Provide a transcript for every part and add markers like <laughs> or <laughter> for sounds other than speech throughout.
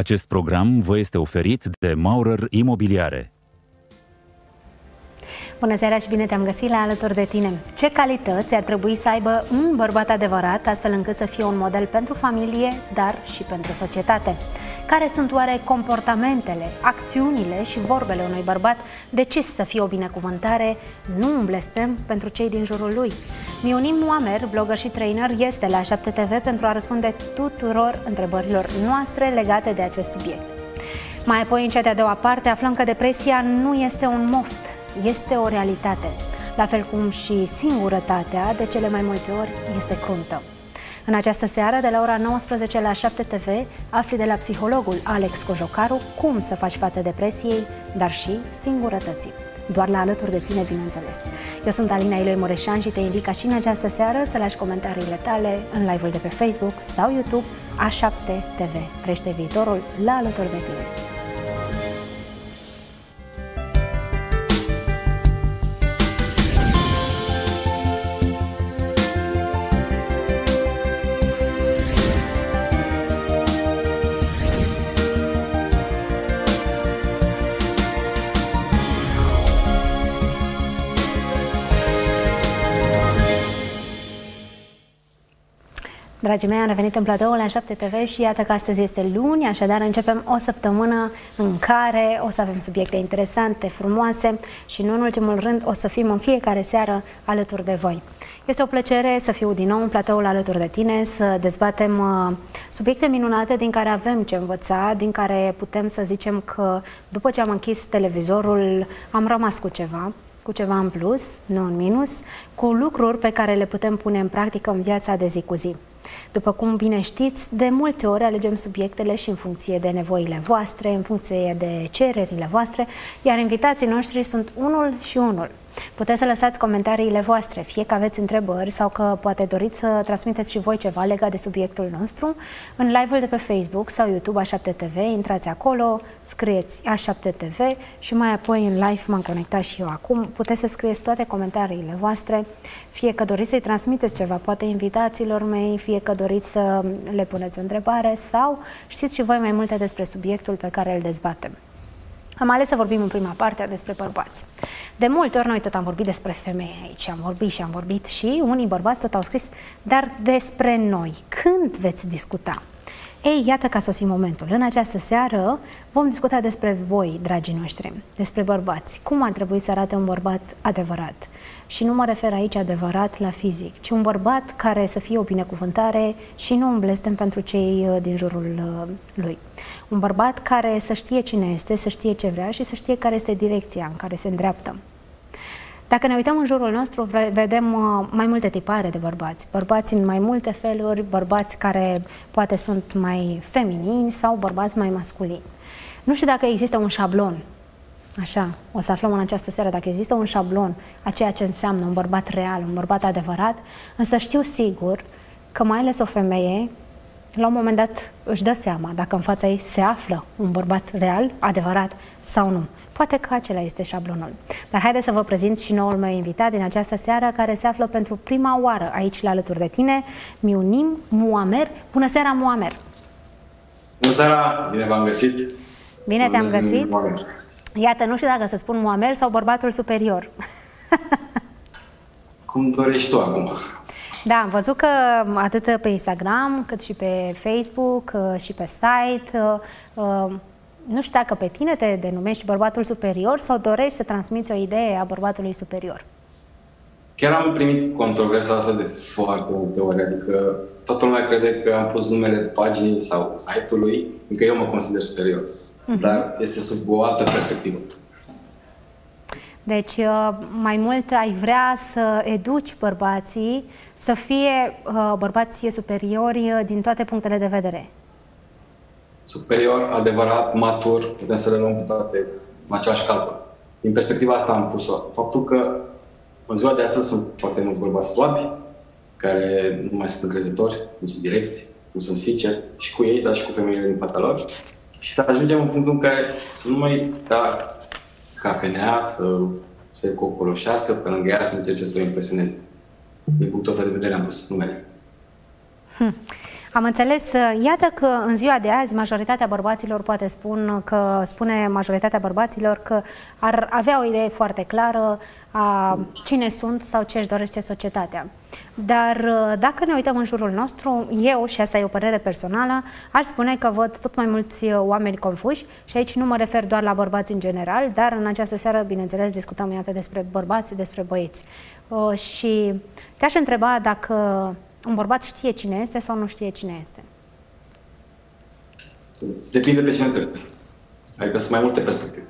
Acest program vă este oferit de Maurer Imobiliare. Bună seara și bine te-am găsit la alături de tine. Ce calități ar trebui să aibă un bărbat adevărat, astfel încât să fie un model pentru familie, dar și pentru societate? Care sunt oare comportamentele, acțiunile și vorbele unui bărbat decis să fie o binecuvântare, nu un blestem pentru cei din jurul lui? Miunim Muamer, blogger și trainer, este la 7TV pentru a răspunde tuturor întrebărilor noastre legate de acest subiect. Mai apoi, în cea de-a doua parte, aflăm că depresia nu este un moft, este o realitate. La fel cum și singurătatea, de cele mai multe ori, este cruntă. În această seară, de la ora 19 la 7 TV, afli de la psihologul Alex Cojocaru cum să faci față depresiei, dar și singurătății. Doar la alături de tine, bineînțeles. Eu sunt Alina Iloi Mureșan și te invit ca și în această seară să lași comentariile tale în live-ul de pe Facebook sau YouTube A7 TV. Trește viitorul la alături de tine. Dragii mei, am revenit în platou la 7 TV și iată că astăzi este luni, așadar începem o săptămână în care o să avem subiecte interesante, frumoase și nu în ultimul rând o să fim în fiecare seară alături de voi. Este o plăcere să fiu din nou în platoul alături de tine, să dezbatem uh, subiecte minunate din care avem ce învăța, din care putem să zicem că după ce am închis televizorul am rămas cu ceva, cu ceva în plus, nu în minus, cu lucruri pe care le putem pune în practică în viața de zi cu zi. După cum bine știți, de multe ori alegem subiectele și în funcție de nevoile voastre, în funcție de cererile voastre, iar invitații noștri sunt unul și unul. Puteți să lăsați comentariile voastre, fie că aveți întrebări sau că poate doriți să transmiteți și voi ceva legat de subiectul nostru în live-ul de pe Facebook sau YouTube A7TV, intrați acolo, scrieți A7TV și mai apoi în live m-am conectat și eu acum. Puteți să scrieți toate comentariile voastre, fie că doriți să-i transmiteți ceva, poate invitațiilor mei, fie că doriți să le puneți o întrebare sau știți și voi mai multe despre subiectul pe care îl dezbatem. Am ales să vorbim în prima parte despre bărbați. De multe ori noi tot am vorbit despre femei aici, am vorbit și am vorbit și unii bărbați tot au scris, dar despre noi, când veți discuta? Ei, iată că a sosit momentul. În această seară vom discuta despre voi, dragii noștri, despre bărbați. Cum ar trebui să arate un bărbat adevărat? Și nu mă refer aici adevărat la fizic, ci un bărbat care să fie o binecuvântare și nu un blestem pentru cei uh, din jurul uh, lui. Un bărbat care să știe cine este, să știe ce vrea și să știe care este direcția în care se îndreaptă. Dacă ne uităm în jurul nostru, vedem uh, mai multe tipare de bărbați. Bărbați în mai multe feluri, bărbați care poate sunt mai feminini sau bărbați mai masculini. Nu știu dacă există un șablon Așa, o să aflăm în această seară dacă există un șablon a ceea ce înseamnă un bărbat real, un bărbat adevărat, însă știu sigur că mai ales o femeie, la un moment dat își dă seama dacă în fața ei se află un bărbat real, adevărat sau nu. Poate că acela este șablonul. Dar haideți să vă prezint și noul meu invitat din această seară, care se află pentru prima oară aici la alături de tine, Miunim Muamer. Bună seara, Muamer! Bună seara! Bine v-am găsit! Bine te-am găsit! Iată, nu știu dacă să spun Muamer sau bărbatul superior. Cum dorești tu acum. Da, am văzut că atât pe Instagram, cât și pe Facebook uh, și pe site, uh, uh, nu știu dacă pe tine te denumești bărbatul superior sau dorești să transmiți o idee a bărbatului superior. Chiar am primit controversa asta de foarte multe ori, adică toată lumea crede că am pus numele paginii sau site-ului, încă eu mă consider superior uh-huh. dar este sub o altă perspectivă. Deci, uh, mai mult ai vrea să educi bărbații să fie uh, bărbații superiori uh, din toate punctele de vedere. Superior, adevărat, matur, putem să le luăm pe toate în același calcul. Din perspectiva asta am pus-o. Faptul că în ziua de astăzi sunt foarte mulți bărbați slabi, care nu mai sunt încrezători, nu sunt direcți, nu sunt sinceri și cu ei, dar și cu femeile din fața lor și să ajungem în punctul în care să nu mai stea cafenea, să se cocoloșească pe lângă ea, să încerce să o impresioneze. Din punctul ăsta de vedere am pus numele. Hm. Am înțeles, iată că în ziua de azi majoritatea bărbaților poate spun că spune majoritatea bărbaților că ar avea o idee foarte clară a cine sunt sau ce își dorește societatea. Dar dacă ne uităm în jurul nostru, eu, și asta e o părere personală, aș spune că văd tot mai mulți oameni confuși și aici nu mă refer doar la bărbați în general, dar în această seară, bineînțeles, discutăm iată despre bărbați, despre băieți. Uh, și te-aș întreba dacă un bărbat știe cine este sau nu știe cine este. Depinde pe cine trebuie. Adică sunt mai multe perspective.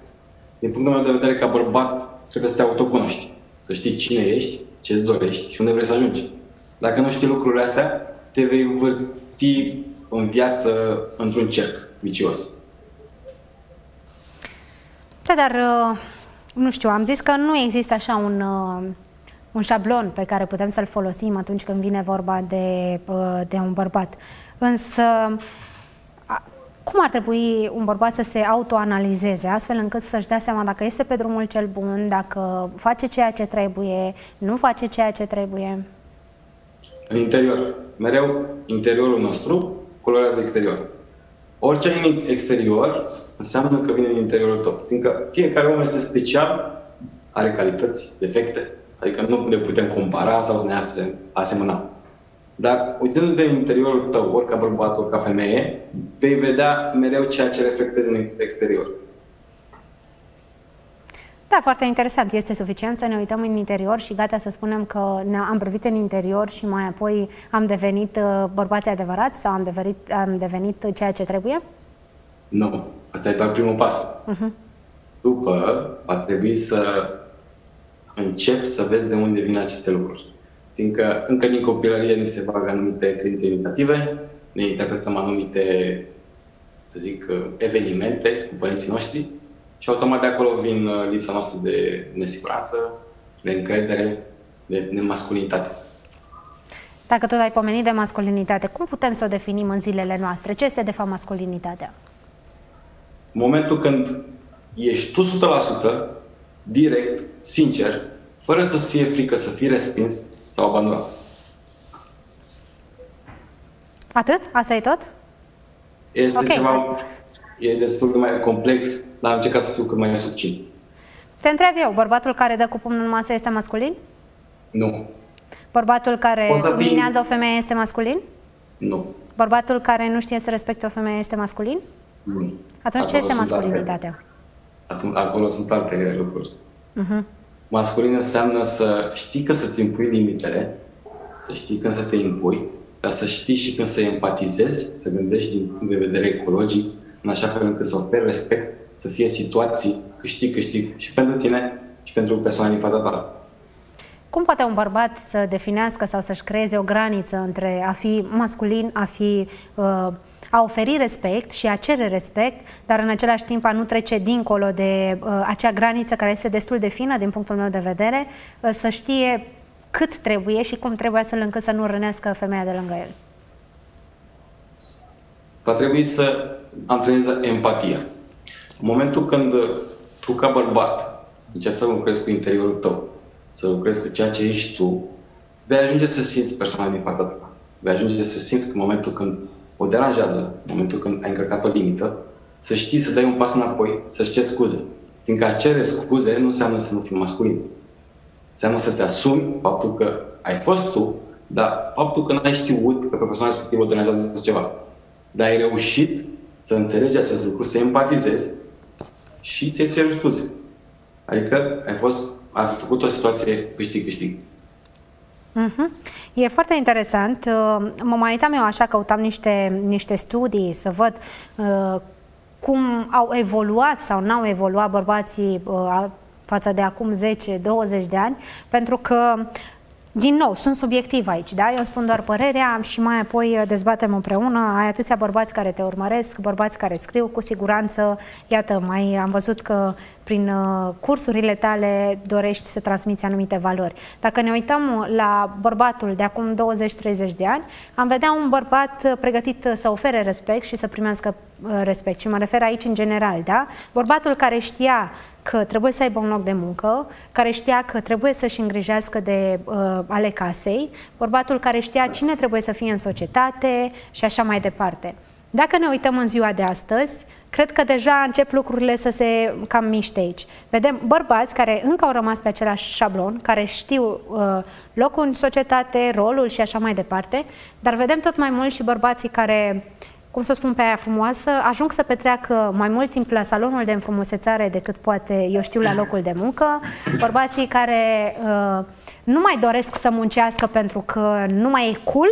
Din punctul meu de vedere, ca bărbat, trebuie să te autocunoști. Să știi cine ești, ce îți dorești și unde vrei să ajungi. Dacă nu știi lucrurile astea, te vei vârti în viață într-un cerc vicios. Da, dar uh, nu știu, am zis că nu există așa un, uh, un șablon pe care putem să-l folosim atunci când vine vorba de, uh, de un bărbat. Însă, cum ar trebui un bărbat să se autoanalizeze, astfel încât să-și dea seama dacă este pe drumul cel bun, dacă face ceea ce trebuie, nu face ceea ce trebuie? În interior. Mereu interiorul nostru colorează exterior. Orice în exterior înseamnă că vine din interiorul tău. Fiindcă fiecare om este special, are calități, defecte, adică nu ne putem compara sau să ne asemăna. Dar uitându-te în interiorul tău, ori ca bărbat, ori ca femeie, vei vedea mereu ceea ce reflectezi în exterior. Da, foarte interesant. Este suficient să ne uităm în interior și gata să spunem că am privit în interior și mai apoi am devenit uh, bărbați adevărați sau am devenit, am devenit ceea ce trebuie? Nu. Asta e doar primul pas. Uh-huh. După, va trebui să începi să vezi de unde vin aceste lucruri. Fiindcă încă din copilărie ni se fac anumite credințe imitative, ne interpretăm anumite, să zic, evenimente cu părinții noștri și automat de acolo vin uh, lipsa noastră de nesiguranță, de încredere, de, de masculinitate. Dacă tot ai pomenit de masculinitate, cum putem să o definim în zilele noastre? Ce este de fapt masculinitatea? Momentul când ești tu 100%, direct, sincer, fără să fie frică să fii respins sau abandonat. Atât? Asta e tot? Este okay. ceva, e destul de mai complex, dar am încercat să fiu cât mai succint. Te întreb eu, bărbatul care dă cu pumnul în masă este masculin? Nu. Bărbatul care subminează fii... o femeie este masculin? Nu. Bărbatul care nu știe să respecte o femeie este masculin? Nu. Atunci acolo ce este masculinitatea? Atunci, acolo sunt alte lucruri. Uh-huh. Masculin înseamnă să știi că să-ți impui limitele, să știi când să te impui, dar să știi și când să empatizezi, să gândești din punct de vedere ecologic, în așa fel încât să oferi respect, să fie situații câștig-câștig și pentru tine și pentru persoana din fața ta. Cum poate un bărbat să definească sau să-și creeze o graniță între a fi masculin, a fi uh, a oferi respect și a cere respect, dar în același timp a nu trece dincolo de uh, acea graniță care este destul de fină din punctul meu de vedere, uh, să știe cât trebuie și cum trebuie să-l încât să nu rănească femeia de lângă el. Va trebui să antrenezi empatia. În momentul când tu, ca bărbat, începi să lucrezi cu interiorul tău, să lucrezi cu ceea ce ești tu, vei ajunge să simți persoana din fața ta. Vei ajunge să simți că în momentul când o deranjează în momentul când ai încărcat o limită, să știi să dai un pas înapoi, să-ți ceri scuze. Fiindcă a cere scuze nu înseamnă să nu fii masculin. Înseamnă să-ți asumi faptul că ai fost tu, dar faptul că n-ai știut că pe persoana respectivă o deranjează ceva. Dar ai reușit să înțelegi acest lucru, să empatizezi și ți-ai ceri scuze. Adică ai fost, ai făcut o situație câștig-câștig. Uh-huh. E foarte interesant. Uh, mă mai uitam eu așa, căutam niște, niște studii să văd uh, cum au evoluat sau n-au evoluat bărbații uh, față de acum 10-20 de ani, pentru că din nou, sunt subiectiv aici, da? Eu spun doar părerea și mai apoi dezbatem împreună. Ai atâția bărbați care te urmăresc, bărbați care îți scriu, cu siguranță. Iată, mai am văzut că prin uh, cursurile tale dorești să transmiți anumite valori. Dacă ne uităm la bărbatul de acum 20-30 de ani, am vedea un bărbat pregătit să ofere respect și să primească uh, respect și mă refer aici în general, da? Bărbatul care știa că trebuie să aibă un loc de muncă, care știa că trebuie să-și îngrijească de uh, ale casei, bărbatul care știa cine trebuie să fie în societate și așa mai departe. Dacă ne uităm în ziua de astăzi, cred că deja încep lucrurile să se cam miște aici. Vedem bărbați care încă au rămas pe același șablon, care știu uh, locul în societate, rolul și așa mai departe, dar vedem tot mai mult și bărbații care cum să spun pe aia frumoasă, ajung să petreacă mai mult timp la salonul de înfrumusețare decât poate, eu știu, la locul de muncă. Bărbații care uh, nu mai doresc să muncească pentru că nu mai e cool,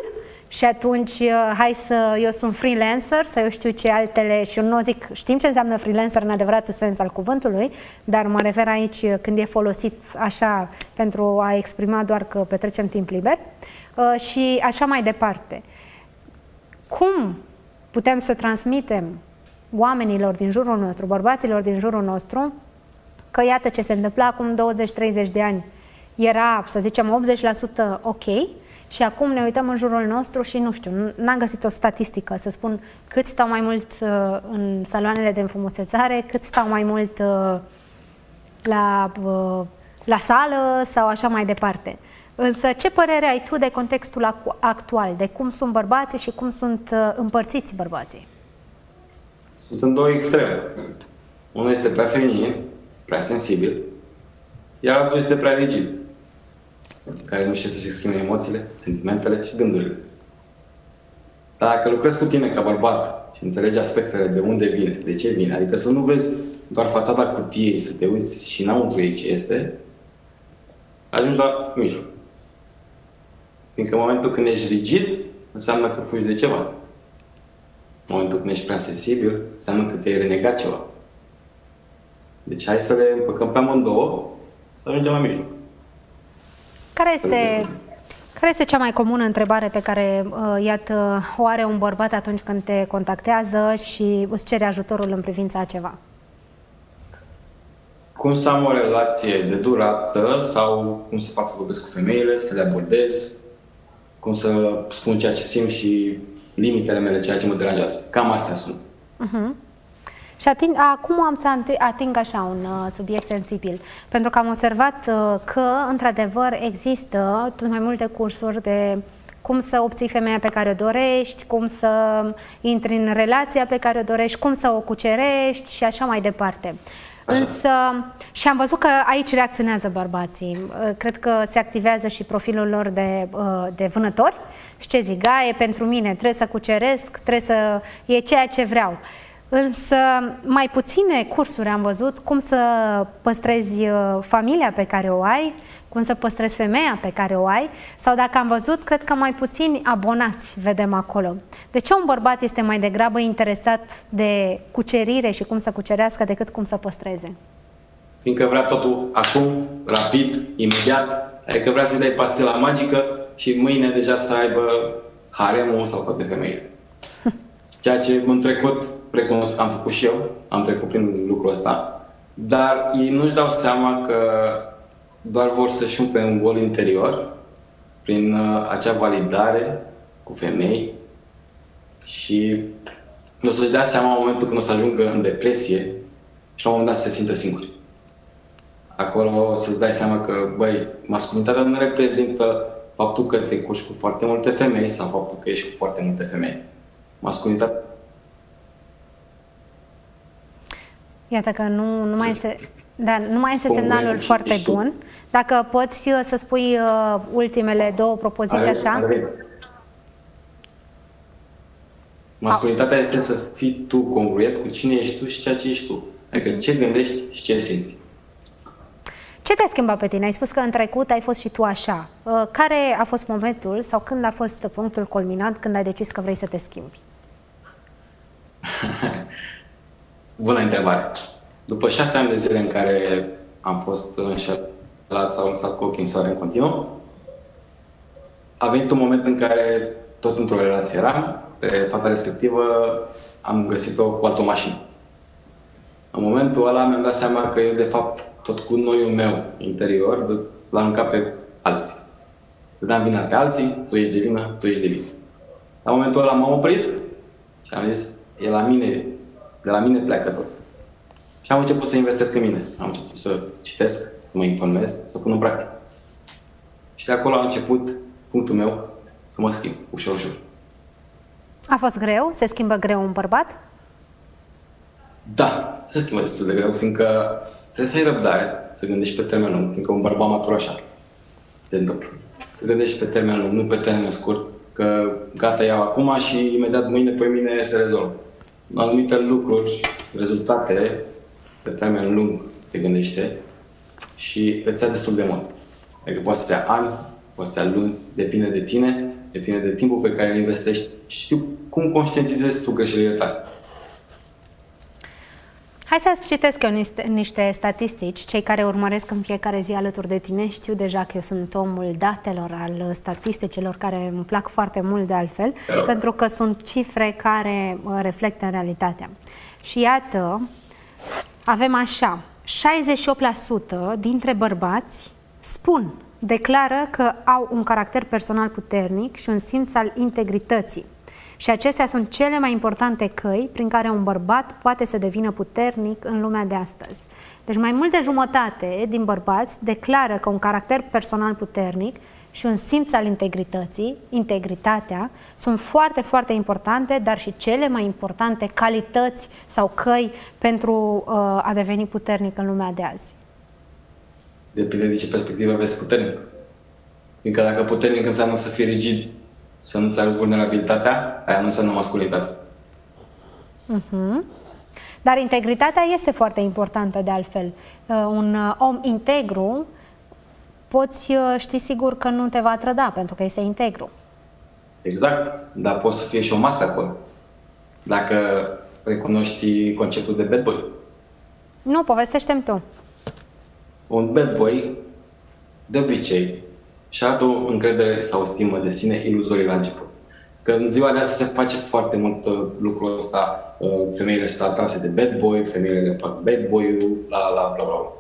și atunci, uh, hai să, eu sunt freelancer, să eu știu ce altele, și eu nu zic, știm ce înseamnă freelancer în adevăratul sens al cuvântului, dar mă refer aici când e folosit așa pentru a exprima doar că petrecem timp liber uh, și așa mai departe. Cum putem să transmitem oamenilor din jurul nostru, bărbaților din jurul nostru, că iată ce se întâmplă acum 20-30 de ani era, să zicem, 80% ok și acum ne uităm în jurul nostru și nu știu, n-am găsit o statistică să spun cât stau mai mult uh, în saloanele de înfrumusețare, cât stau mai mult uh, la, uh, la sală sau așa mai departe. Însă, ce părere ai tu de contextul actual, de cum sunt bărbații și cum sunt uh, împărțiți bărbații? Sunt în două extreme. Unul este prea feminin, prea sensibil, iar altul este prea rigid, care nu știe să-și exprime emoțiile, sentimentele și gândurile. Dacă lucrezi cu tine ca bărbat și înțelegi aspectele de unde vine, de ce vine, adică să nu vezi doar fațada cutiei, să te uiți și înăuntru ei ce este, ajungi la mijloc. Fiindcă în momentul când ești rigid, înseamnă că fugi de ceva. În momentul când ești prea sensibil, înseamnă că ți-ai renegat ceva. Deci hai să le împăcăm pe amândouă, să ajungem la mijloc. Care este, care este cea mai comună întrebare pe care, uh, iată, o are un bărbat atunci când te contactează și îți cere ajutorul în privința a ceva? Cum să am o relație de durată sau cum să fac să vorbesc cu femeile, să le abordez, cum să spun ceea ce simt și limitele mele, ceea ce mă deranjează. Cam astea sunt. Uh-huh. Și ating, acum am să ating așa un uh, subiect sensibil, pentru că am observat uh, că, într-adevăr, există tot mai multe cursuri de cum să obții femeia pe care o dorești, cum să intri în relația pe care o dorești, cum să o cucerești și așa mai departe. Așa. Însă, și am văzut că aici reacționează bărbații. Uh, cred că se activează și profilul lor de, uh, de vânători. Și ce zic, e pentru mine, trebuie să cuceresc, trebuie să... e ceea ce vreau. Însă mai puține cursuri am văzut cum să păstrezi uh, familia pe care o ai, cum să păstrezi femeia pe care o ai, sau dacă am văzut, cred că mai puțini abonați vedem acolo. De ce un bărbat este mai degrabă interesat de cucerire și cum să cucerească decât cum să păstreze? Fiindcă vrea totul acum, rapid, imediat, adică vrea să-i dai pastila magică și mâine deja să aibă haremul sau toate femeile. <laughs> Ceea ce în trecut recunosc, am făcut și eu, am trecut prin lucrul ăsta, dar ei nu-și dau seama că doar vor să-și umple un gol interior prin uh, acea validare cu femei și nu o să-și dea seama în momentul când o să ajungă în depresie și la un moment dat să se simtă singur. Acolo o să-ți dai seama că, băi, masculinitatea nu reprezintă faptul că te curci cu foarte multe femei sau faptul că ești cu foarte multe femei. Masculinitatea Iată că nu, nu mai este, da, nu mai este semnalul foarte bun. Dacă poți uh, să spui uh, ultimele două propoziții are, așa. Are. Masculinitatea este să fii tu congruent cu cine ești tu și ceea ce ești tu. Adică ce gândești și ce simți. Ce te-a schimbat pe tine? Ai spus că în trecut ai fost și tu așa. Uh, care a fost momentul sau când a fost punctul culminant când ai decis că vrei să te schimbi? <laughs> Bună întrebare. După șase ani de zile în care am fost înșelat sau lăsat cu ochii în soare în continuu, a venit un moment în care tot într-o relație eram, pe fata respectivă am găsit-o cu altă mașină. În momentul ăla mi-am dat seama că eu, de fapt, tot cu noiul meu interior, l-am mâncat pe alții. Dădeam vina pe alții, tu ești de vină, tu ești de vină. La momentul ăla m-am oprit și am zis, e la mine De la mine pleacă tot. Și am început să investesc în mine. Am început să citesc, să mă informez, să pun în practică. Și de acolo a început punctul meu să mă schimb, ușor, ușor. A fost greu? Se schimbă greu un bărbat? Da, se schimbă destul de greu, fiindcă trebuie să ai răbdare, să gândești pe termen lung, fiindcă un bărbat matur așa se întâmplă. Să gândești pe termen lung, nu pe termen scurt, că gata, iau acum și imediat mâine, pe mine se rezolvă. Anumite lucruri, rezultate, pe termen lung se gândește și îți ia destul de mult. Adică poate să ia ani, poate să ia luni, depinde de tine, depinde de timpul pe care îl investești și știu cum conștientizezi tu greșelile tale. Hai să citesc eu niște, niște statistici. Cei care urmăresc în fiecare zi alături de tine știu deja că eu sunt omul datelor, al statisticilor, care îmi plac foarte mult de altfel, da. pentru că sunt cifre care uh, reflectă în realitatea. Și iată, avem așa, 68% dintre bărbați spun, declară că au un caracter personal puternic și un simț al integrității. Și acestea sunt cele mai importante căi prin care un bărbat poate să devină puternic în lumea de astăzi. Deci mai mult de jumătate din bărbați declară că un caracter personal puternic și un simț al integrității, integritatea, sunt foarte, foarte importante, dar și cele mai importante calități sau căi pentru uh, a deveni puternic în lumea de azi. Depinde de ce perspectivă vezi puternic. Fiindcă dacă puternic înseamnă să fii rigid, să nu-ți arăți vulnerabilitatea, aia nu înseamnă masculinitate. Uh-huh. Dar integritatea este foarte importantă de altfel. Uh, un uh, om integru poți uh, ști sigur că nu te va trăda pentru că este integru. Exact, dar poți să fie și o mască acolo. Dacă recunoști conceptul de bad boy. Nu, povestește-mi tu. Un bad boy, de obicei, și are o încredere sau o stimă de sine iluzorie la început. Că în ziua de astăzi se face foarte mult uh, lucrul ăsta, uh, femeile sunt atrase de bad boy, femeile le fac bad boy-ul, la la la bla bla.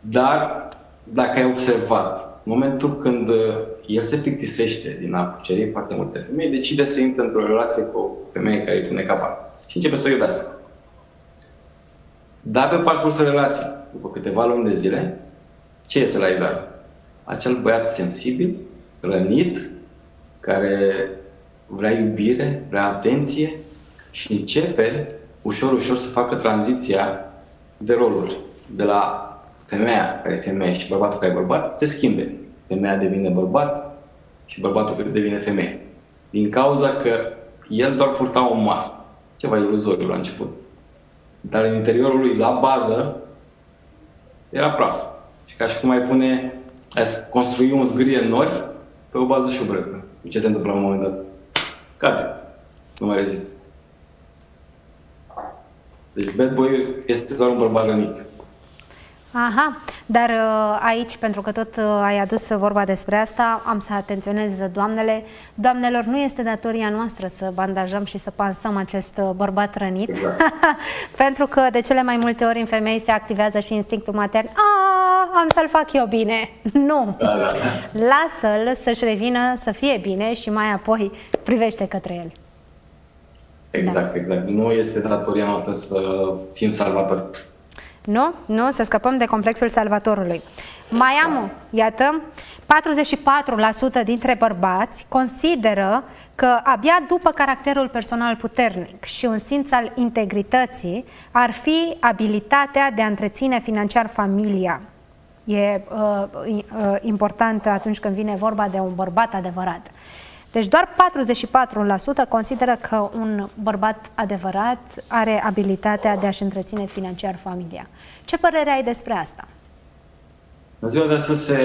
Dar dacă ai observat, în momentul când uh, el se plictisește din a cuceri foarte multe femei, decide să intre într-o relație cu o femeie care îi pune capa și începe să o iubească. Dar pe parcursul relației, după câteva luni de zile, ce iese la iveală? acel băiat sensibil, rănit, care vrea iubire, vrea atenție și începe ușor, ușor să facă tranziția de roluri. De la femeia care e femeie și bărbatul care e bărbat, se schimbe. Femeia devine bărbat și bărbatul devine femeie. Din cauza că el doar purta o mască, ceva iluzoriu la început. Dar în interiorul lui, la bază, era praf. Și ca și cum ai pune ai construi un zgârie nori pe o bază șubră. Ce se întâmplă la un moment dat? Cade. Nu mai rezistă. Deci bad boy este doar un bărbat rănic. Aha, dar uh, aici, pentru că tot uh, ai adus vorba despre asta, am să atenționez doamnele. Doamnelor, nu este datoria noastră să bandajăm și să pansăm acest uh, bărbat rănit, exact. <laughs> pentru că de cele mai multe ori în femei se activează și instinctul matern. A, am să-l fac eu bine. <laughs> Nu! Da, da. Lasă-l să-și revină, să fie bine și mai apoi privește către el. Exact, da. exact. Nu este datoria noastră să fim salvatori. Nu? Nu? Să scăpăm de complexul salvatorului. Mai am, iată, 44% dintre bărbați consideră că abia după caracterul personal puternic și un simț al integrității ar fi abilitatea de a întreține financiar familia. E uh, uh, important atunci când vine vorba de un bărbat adevărat. Deci doar 44% consideră că un bărbat adevărat are abilitatea de a-și întreține financiar familia. Ce părere ai despre asta? În ziua de astăzi se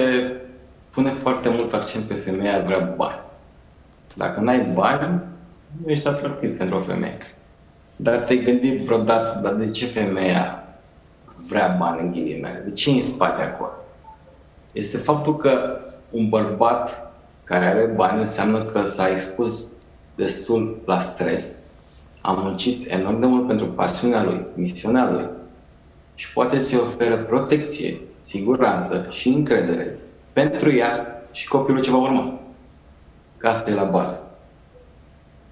pune foarte mult accent pe femeia vrea bani. Dacă n-ai bani, nu ești atractiv pentru o femeie. Dar te-ai gândit vreodată, dar de ce femeia vrea bani în ghilimele? De ce în spate acolo? Este faptul că un bărbat care are bani înseamnă că s-a expus destul la stres, a muncit enorm de mult pentru pasiunea lui, misiunea lui și poate să-i oferă protecție, siguranță și încredere pentru ea și copilul ce va urma. Că asta e la bază.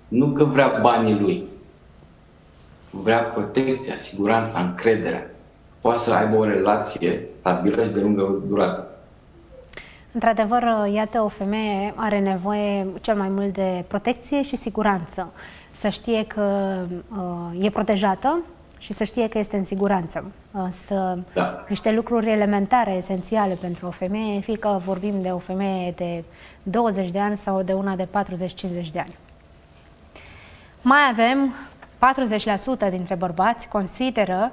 Nu că vrea banii lui. vrea protecția, siguranța, încrederea. Poate să aibă o relație stabilă și de lungă durată. Într-adevăr, iată, o femeie are nevoie cel mai mult de protecție și siguranță. Să știe că uh, e protejată și să știe că este în siguranță. Uh, să, da. Niște lucruri elementare, esențiale pentru o femeie, fie că vorbim de o femeie de 20 de ani sau de una de 40-50 de ani. Mai avem 40% dintre bărbați consideră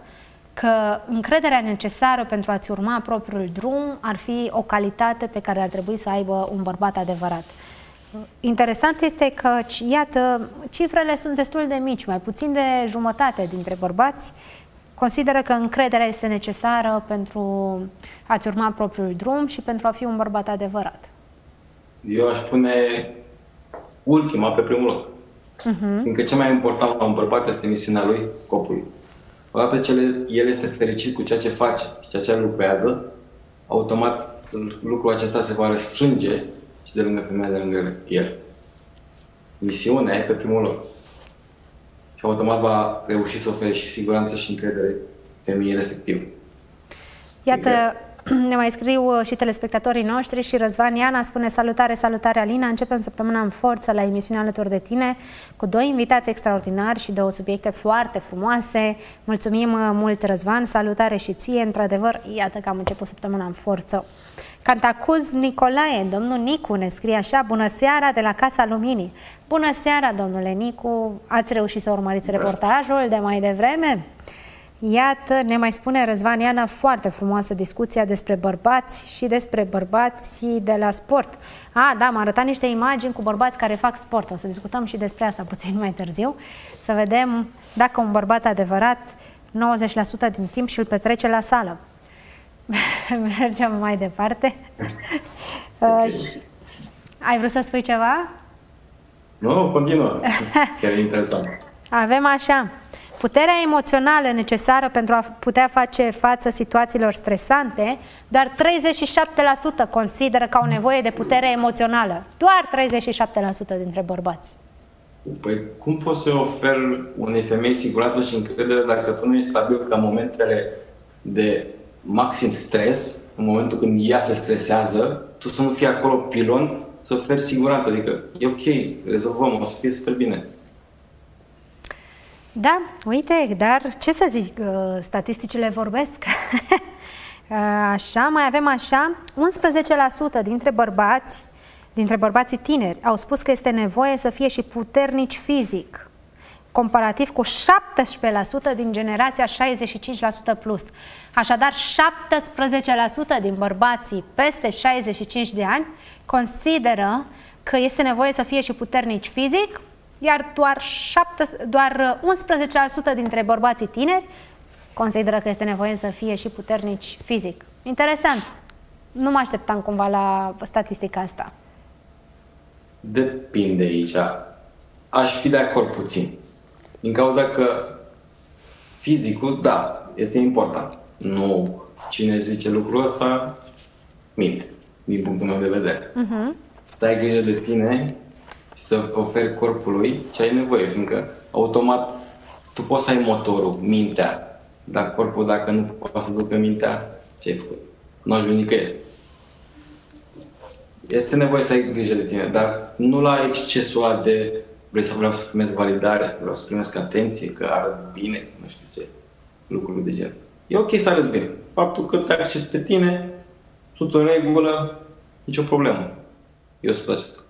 că încrederea necesară pentru a-ți urma propriul drum ar fi o calitate pe care ar trebui să aibă un bărbat adevărat. Interesant este că, iată, cifrele sunt destul de mici, mai puțin de jumătate dintre bărbați consideră că încrederea este necesară pentru a-ți urma propriul drum și pentru a fi un bărbat adevărat. Eu aș pune ultima pe primul loc. Uh-huh. Fiindcă cel mai important la un bărbat este misiunea lui, scopul lui. Odată ce el este fericit cu ceea ce face și ceea ce lucrează, automat lucrul acesta se va răstrânge și de lângă femeia de lângă el. Misiunea e pe primul loc. Și automat va reuși să ofere și siguranță și încredere femeii respective. Iată, <clears throat> ne mai scriu uh, și telespectatorii noștri și Răzvan Iana spune salutare, salutare Alina, începem săptămâna în forță la emisiunea alături de tine cu doi invitați extraordinari și două subiecte foarte frumoase. Mulțumim uh, mult Răzvan, salutare și ție, într-adevăr, iată că am început săptămâna în forță. Cantacuz Nicolae, domnul Nicu ne scrie așa, bună seara de la Casa Luminii. Bună seara, domnule Nicu, ați reușit să urmăriți reportajul de mai devreme? Iată, ne mai spune Răzvan Iana foarte frumoasă discuția despre bărbați și despre bărbații de la sport. A, da, m-a arătat niște imagini cu bărbați care fac sport. O să discutăm și despre asta puțin mai târziu. Să vedem dacă un bărbat adevărat 90% din timp și-l petrece la sală. <laughs> Mergem mai departe. Okay. Uh, ai vrut să spui ceva? Nu, continuă. Chiar e interesant. Avem așa. Puterea emoțională necesară pentru a putea face față situațiilor stresante, doar 37% consideră că au nevoie de putere emoțională. Doar 37% dintre bărbați. Păi cum poți să oferi unei femei siguranță și încredere dacă tu nu ești stabil ca momentele de maxim stres, în momentul când ea se stresează, tu să nu fii acolo pilon, să oferi siguranță. Adică e ok, rezolvăm, o să fie super bine. Da, uite, dar ce să zic, uh, statisticile vorbesc. <laughs> Uh, așa, mai avem așa, 11% dintre bărbați, dintre bărbații tineri, au spus că este nevoie să fie și puternici fizic, comparativ cu 17% din generația 65% plus. Așadar, 17% din bărbații peste 65 de ani consideră că este nevoie să fie și puternici fizic, iar doar, 7, doar 11% dintre bărbații tineri consideră că este nevoie să fie și puternici fizic. Interesant. Nu mă așteptam cumva la statistica asta. Depinde aici. Aș fi de acord puțin. Din cauza că fizicul, da, este important. Nu cine zice lucrul ăsta, minte, din punctul meu de vedere. Uh-huh. Să ai grijă de tine și să oferi corpului ce ai nevoie, fiindcă automat tu poți să ai motorul, mintea, dar corpul dacă nu poate să ducă mintea, ce ai făcut? Nu ajungi nicăieri. Este nevoie să ai grijă de tine, dar nu la excesul ăla de vrei să vreau să primesc validare, vreau să primesc atenție, că arăt bine, nu știu ce, lucruri de gen. E ok să arăți bine. Faptul că te acces pe tine, tot în regulă, nicio problemă. Eu sunt acesta.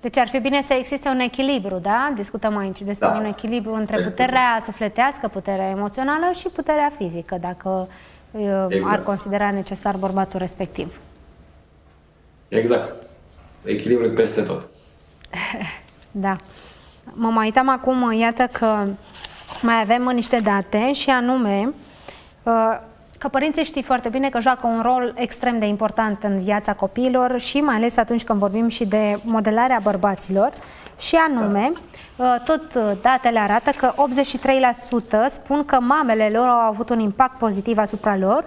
Deci ar fi bine să existe un echilibru, da? Discutăm aici despre da. un echilibru între este puterea sufletească, puterea emoțională și puterea fizică, dacă uh, exact. ar considera necesar bărbatul respectiv. Exact. Echilibru peste tot. <laughs> da. Mă mai uitam acum, iată că mai avem niște date și anume uh, că părinții știi foarte bine că joacă un rol extrem de important în viața copiilor și mai ales atunci când vorbim și de modelarea bărbaților și anume, uh, tot datele arată că 83% spun că mamele lor au avut un impact pozitiv asupra lor,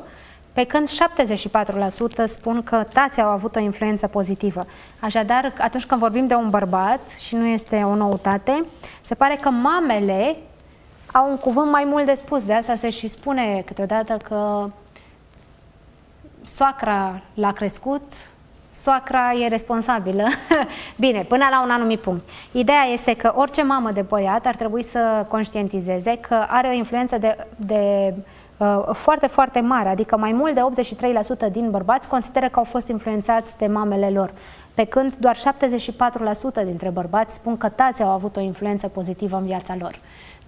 pe când 74% spun că tații au avut o influență pozitivă. Așadar, atunci când vorbim de un bărbat, și nu este o noutate, se pare că mamele au un cuvânt mai mult de spus. De asta se și spune câteodată că soacra l-a crescut, soacra e responsabilă. <laughs> Bine, până la un anumit punct. Ideea este că orice mamă de băiat ar trebui să conștientizeze că are o influență de, de uh, foarte, foarte mare, adică mai mult de 83% din bărbați consideră că au fost influențați de mamele lor, pe când doar 74% dintre bărbați spun că tații au avut o influență pozitivă în viața lor.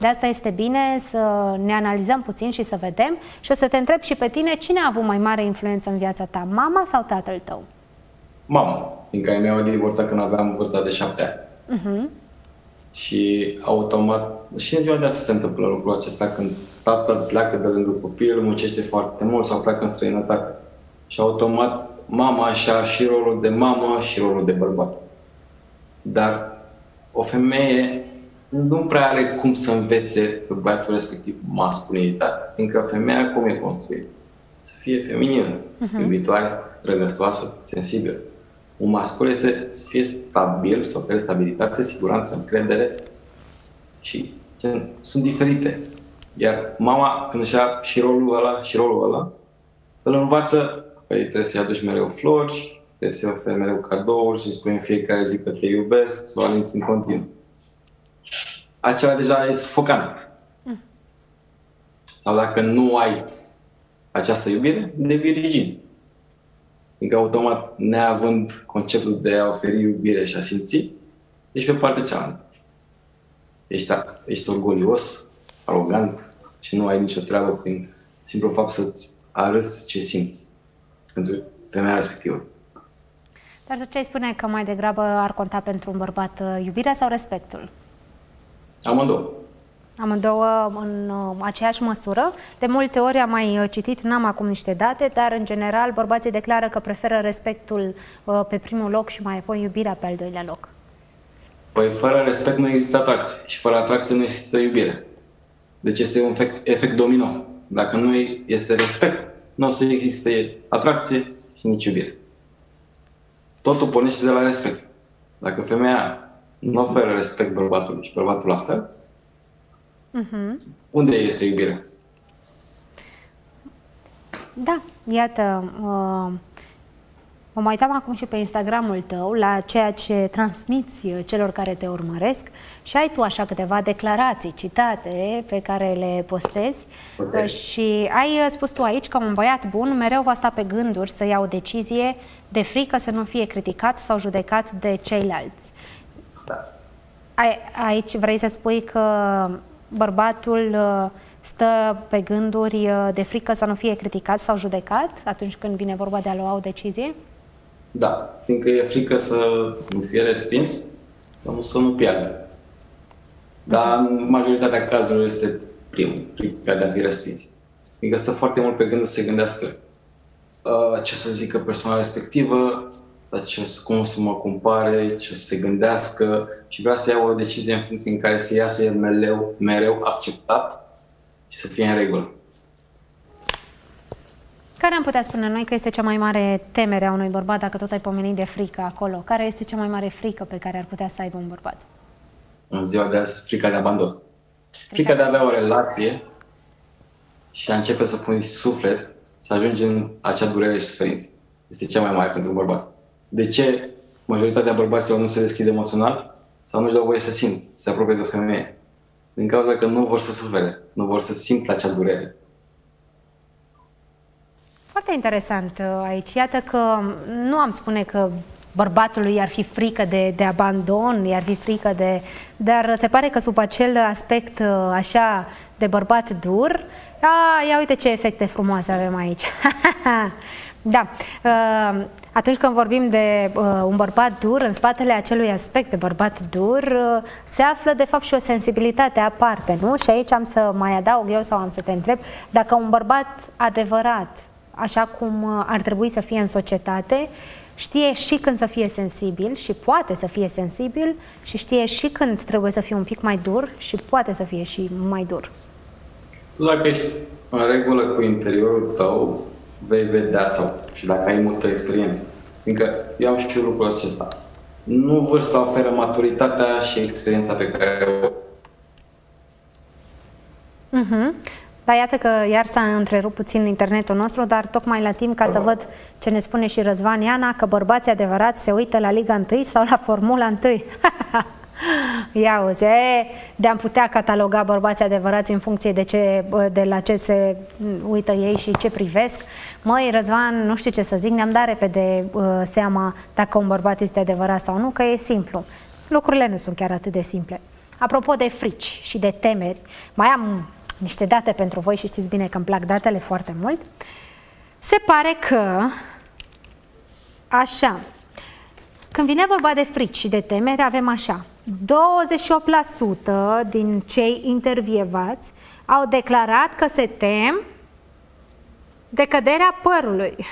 De asta este bine să ne analizăm puțin și să vedem și o să te întreb și pe tine cine a avut mai mare influență în viața ta, mama sau tatăl tău? Mama, fiindcă ai mea o divorțat când aveam vârsta de șapte ani. Uh-huh. Și automat, și în ziua de astăzi se întâmplă lucrul acesta când tatăl pleacă de lângă copil, muncește foarte mult sau pleacă în străinătate. Și automat mama și-a și rolul de mamă și rolul de bărbat. Dar o femeie nu prea are cum să învețe pe băiatul respectiv masculinitate, fiindcă femeia cum e construită? Să fie feminină, uh-huh. iubitoare, răgăstoasă, sensibilă. Un mascul este să fie stabil, să ofere stabilitate, siguranță, încredere și gen, sunt diferite. Iar mama, când își ia și rolul ăla și rolul ăla, îl învață că trebuie să-i aduci mereu flori, trebuie să-i oferi mereu cadouri și spui în fiecare zi că te iubesc, să o alinți în continuu acela deja e sufocant. Mm. Sau dacă nu ai această iubire, devii rigid. Adică automat, neavând conceptul de a oferi iubire și a simți, ești pe partea cealaltă. Ești, ești orgolios, arogant și nu ai nicio treabă prin simplu fapt să-ți arăți ce simți pentru femeia respectivă. Dar tu ce ai spune că mai degrabă ar conta pentru un bărbat uh, iubirea sau respectul? Amândouă. Amândouă în uh, aceeași măsură. De multe ori am mai uh, citit, n-am acum niște date, dar în general bărbații declară că preferă respectul uh, pe primul loc și mai apoi iubirea pe al doilea loc. Păi fără respect nu există atracție și fără atracție nu există iubire. Deci este un efect, efect domino. Dacă nu este respect, nu o să existe atracție și nici iubire. Totul pornește de la respect. Dacă femeia nu oferă respect bărbatului și bărbatul la fel, uh-huh. unde este iubirea? Da, iată, uh, mă mai uitam acum și pe Instagramul tău la ceea ce transmiți celor care te urmăresc și ai tu așa câteva declarații, citate pe care le postezi okay. și ai spus tu aici că un băiat bun mereu va sta pe gânduri să ia o decizie de frică să nu fie criticat sau judecat de ceilalți. Da. Aici vrei să spui că bărbatul uh, stă pe gânduri uh, de frică să nu fie criticat sau judecat atunci când vine vorba de a lua o decizie? Da, fiindcă e frică să nu fie respins sau să nu piardă. Dar uh-huh. în majoritatea cazurilor este primul, frica de a fi respins. Fiindcă stă foarte mult pe gândul să se gândească uh, ce să zică persoana respectivă, dar ce, cum să mă compare, ce să se gândească și vrea să ia o decizie în funcție în care să iasă el mereu, mereu acceptat și să fie în regulă. Care am putea spune noi că este cea mai mare temere a unui bărbat, dacă tot ai pomenit de frică acolo? Care este cea mai mare frică pe care ar putea să aibă un bărbat? În ziua de azi, frica de abandon. Frica de a avea o relație și a începe să pui suflet, să ajungi în acea durere și suferință. Este cea mai mare pentru un bărbat de ce majoritatea bărbaților nu se deschid emoțional sau nu-și dau voie să simt, să se apropie de o femeie. Din cauza că nu vor să sufere, nu vor să simtă acea durere. Foarte interesant uh, aici. Iată că nu am spune că bărbatului ar fi frică de, de abandon, i-ar fi frică de... Dar se pare că sub acel aspect uh, așa de bărbat dur, a, ia uite ce efecte frumoase avem aici. <laughs> da. Uh, atunci când vorbim de uh, un bărbat dur, în spatele acelui aspect de bărbat dur, uh, se află de fapt și o sensibilitate aparte, nu? Și aici am să mai adaug eu sau am să te întreb, dacă un bărbat adevărat, așa cum uh, ar trebui să fie în societate, știe și când să fie sensibil și poate să fie sensibil și știe și când trebuie să fie un pic mai dur și poate să fie și mai dur. Tu dacă ești în regulă cu interiorul tău, vei vedea sau și dacă ai multă experiență. Fiindcă eu am și lucrul acesta. Nu vârsta oferă maturitatea și experiența pe care o Uh-huh. Dar iată că iar s-a întrerupt puțin internetul nostru, dar tocmai la timp ca să văd ce ne spune și Răzvan Iana, că bărbații adevărați se uită la Liga 1 sau la Formula 1. <laughs> Ia uzi, de-am putea cataloga bărbații adevărați în funcție de, ce, de la ce se uită ei și ce privesc. Măi, Răzvan, nu știu ce să zic, ne-am dat repede uh, seama dacă un bărbat este adevărat sau nu, că e simplu. Lucrurile nu sunt chiar atât de simple. Apropo de frici și de temeri, mai am niște date pentru voi și știți bine că îmi plac datele foarte mult. Se pare că, așa, când vine vorba de frici și de temeri, avem așa, 28% din cei intervievați au declarat că se tem de căderea părului. <laughs>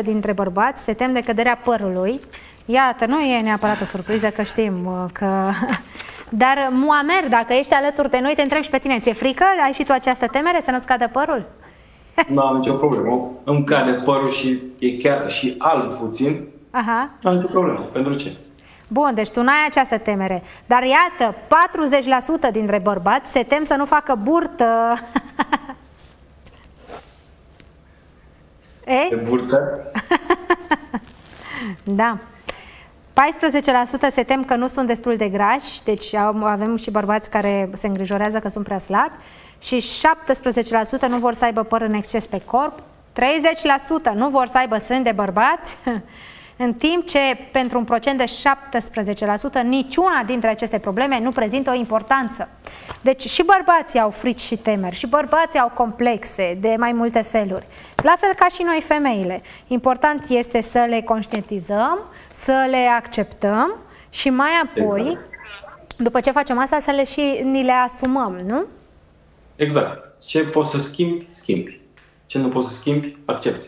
28% dintre bărbați se tem de căderea părului. Iată, nu e neapărat o surpriză că știm uh, că... <laughs> Dar, Muamer, dacă ești alături de noi, te întreb și pe tine, ți-e frică? Ai și tu această temere să nu-ți cadă părul? <laughs> Nu am nicio problemă. Îmi cade părul și e chiar și alb puțin. Aha. Nu am nicio problemă. Pentru ce? Bun, deci tu n-ai această temere. Dar iată, 40% dintre bărbați se tem să nu facă burtă. <laughs> e? De burtă? <laughs> da. 14% se tem că nu sunt destul de grași, deci avem și bărbați care se îngrijorează că sunt prea slabi și 17% nu vor să aibă păr în exces pe corp, 30% nu vor să aibă sân de bărbați, <laughs> în timp ce pentru un procent de 17% niciuna dintre aceste probleme nu prezintă o importanță. Deci și bărbații au frici și temeri, și bărbații au complexe de mai multe feluri. La fel ca și noi femeile. Important este să le conștientizăm, să le acceptăm și mai apoi, exact. după ce facem asta, să le și ni le asumăm, nu? Exact. Ce poți să schimbi, schimbi. Ce nu poți să schimbi, accepti.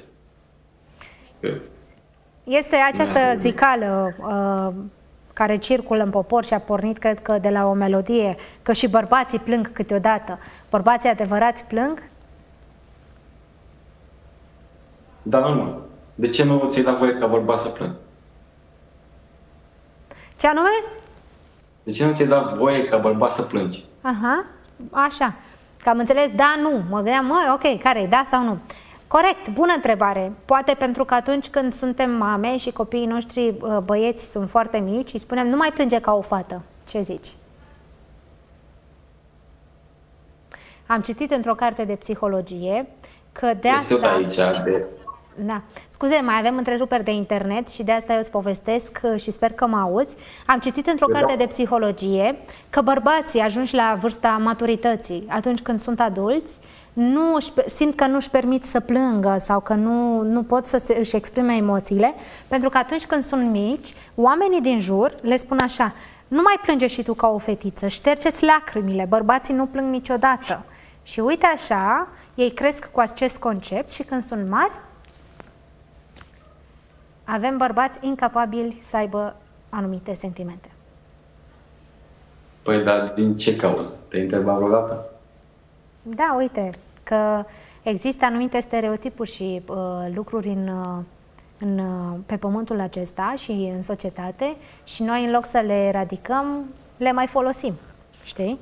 Este această zicală uh, care circulă în popor și a pornit, cred că, de la o melodie, că și bărbații plâng câteodată. Bărbații adevărați plâng? Da, nu. De ce nu ți-ai dat voie ca bărbat să plâng? Ce anume? De ce nu ți-ai dat voie ca bărbat să plângi? Aha, așa. Că am înțeles, da, nu. Mă gândeam, mă, ok, care e, da sau nu? Corect, bună întrebare. Poate pentru că atunci când suntem mame și copiii noștri uh, băieți sunt foarte mici, îi spunem, nu mai plânge ca o fată. Ce zici? Am citit într-o carte de psihologie că de este asta... aici de da. Scuze, mai avem întreruperi de internet și de asta eu îți povestesc uh, și sper că mă auzi. Am citit într-o exact. carte de psihologie că bărbații ajunși la vârsta maturității, atunci când sunt adulți, nu simt că nu își permit să plângă sau că nu, nu pot să se, își exprime emoțiile, pentru că atunci când sunt mici, oamenii din jur le spun așa, nu mai plânge și tu ca o fetiță, ștergeți lacrimile, bărbații nu plâng niciodată. Și uite așa, ei cresc cu acest concept și când sunt mari, avem bărbați incapabili să aibă anumite sentimente. Păi, dar din ce cauză? Te-ai întrebat vreodată? Da, uite, că există anumite stereotipuri și uh, lucruri în, uh, în, uh, pe pământul acesta și în societate și noi, în loc să le eradicăm, le mai folosim. Știi?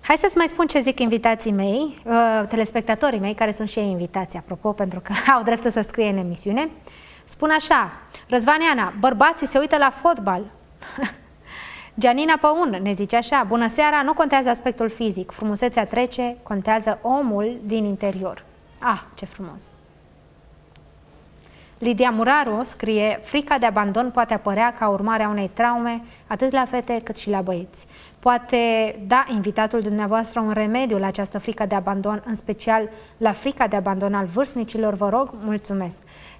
Hai să-ți mai spun ce zic invitații mei, uh, telespectatorii mei, care sunt și ei invitați, apropo, pentru că <laughs> au dreptul să scrie în emisiune. Spun așa, Răzvaniana, bărbații se uită la fotbal. <laughs> Gianina Păun ne zice așa, bună seara, nu contează aspectul fizic, frumusețea trece, contează omul din interior. Ah, ce frumos! Lidia Muraru scrie, frica de abandon poate apărea ca urmare a unei traume, atât la fete cât și la băieți. Poate da invitatul dumneavoastră un remediu la această frică de abandon, în special la frica de abandon al vârstnicilor, vă rog, mulțumesc.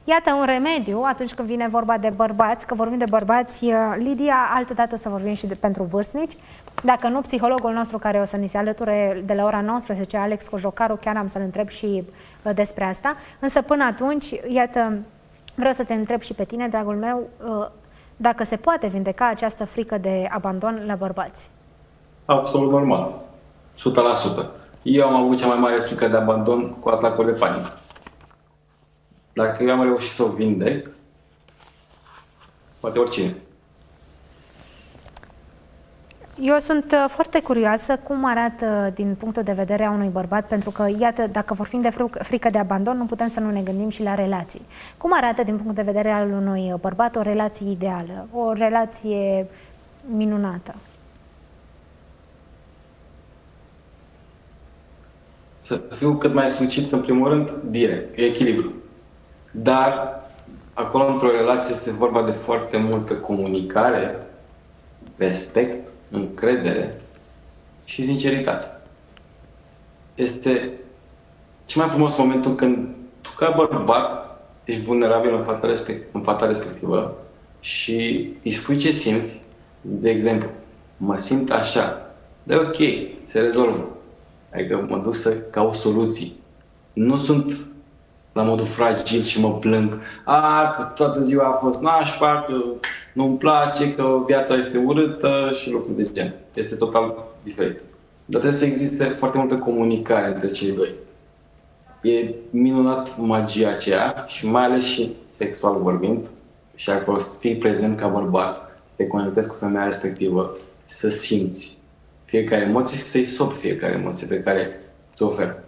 Iată un remediu atunci când vine vorba de bărbați, că vorbim de bărbați, Lidia, altă dată o să vorbim și de, pentru vârstnici. Dacă nu, psihologul nostru care o să ni se alăture de la ora 19, Alex Cojocaru, chiar am să-l întreb și uh, despre asta. Însă până atunci, iată, vreau să te întreb și pe tine, dragul meu, uh, dacă se poate vindeca această frică de abandon la bărbați absolut normal. 100%. Eu am avut cea mai mare frică de abandon cu atacuri de panică. Dacă eu am reușit să o vindec, poate oricine. Eu sunt uh, foarte curioasă cum arată din punctul de vedere a unui bărbat, pentru că, iată, dacă vorbim de frică de abandon, nu putem să nu ne gândim și la relații. Cum arată din punct de vedere al unui bărbat o relație ideală, o relație minunată? Să fiu cât mai sucint, în primul rând, direct, echilibru. Dar acolo, într-o relație, este vorba de foarte multă comunicare, respect, încredere și sinceritate. Este cel mai frumos momentul când tu, ca bărbat, ești vulnerabil în fața, respect, în fața respectivă și îi spui ce simți. De exemplu, mă simt așa. De ok, se rezolvă. Adică mă duc să caut soluții. Nu sunt la modul fragil și mă plâng. A, că toată ziua a fost nașpa, că nu-mi place, că viața este urâtă și lucruri de gen. Este total diferit. Dar trebuie să existe foarte multă comunicare între cei doi. E minunat magia aceea și mai ales și sexual vorbind și acolo să fii prezent ca bărbat, să te conectezi cu femeia respectivă și să simți fiecare emoție și să-i sopi fiecare emoție pe care ți-o oferă.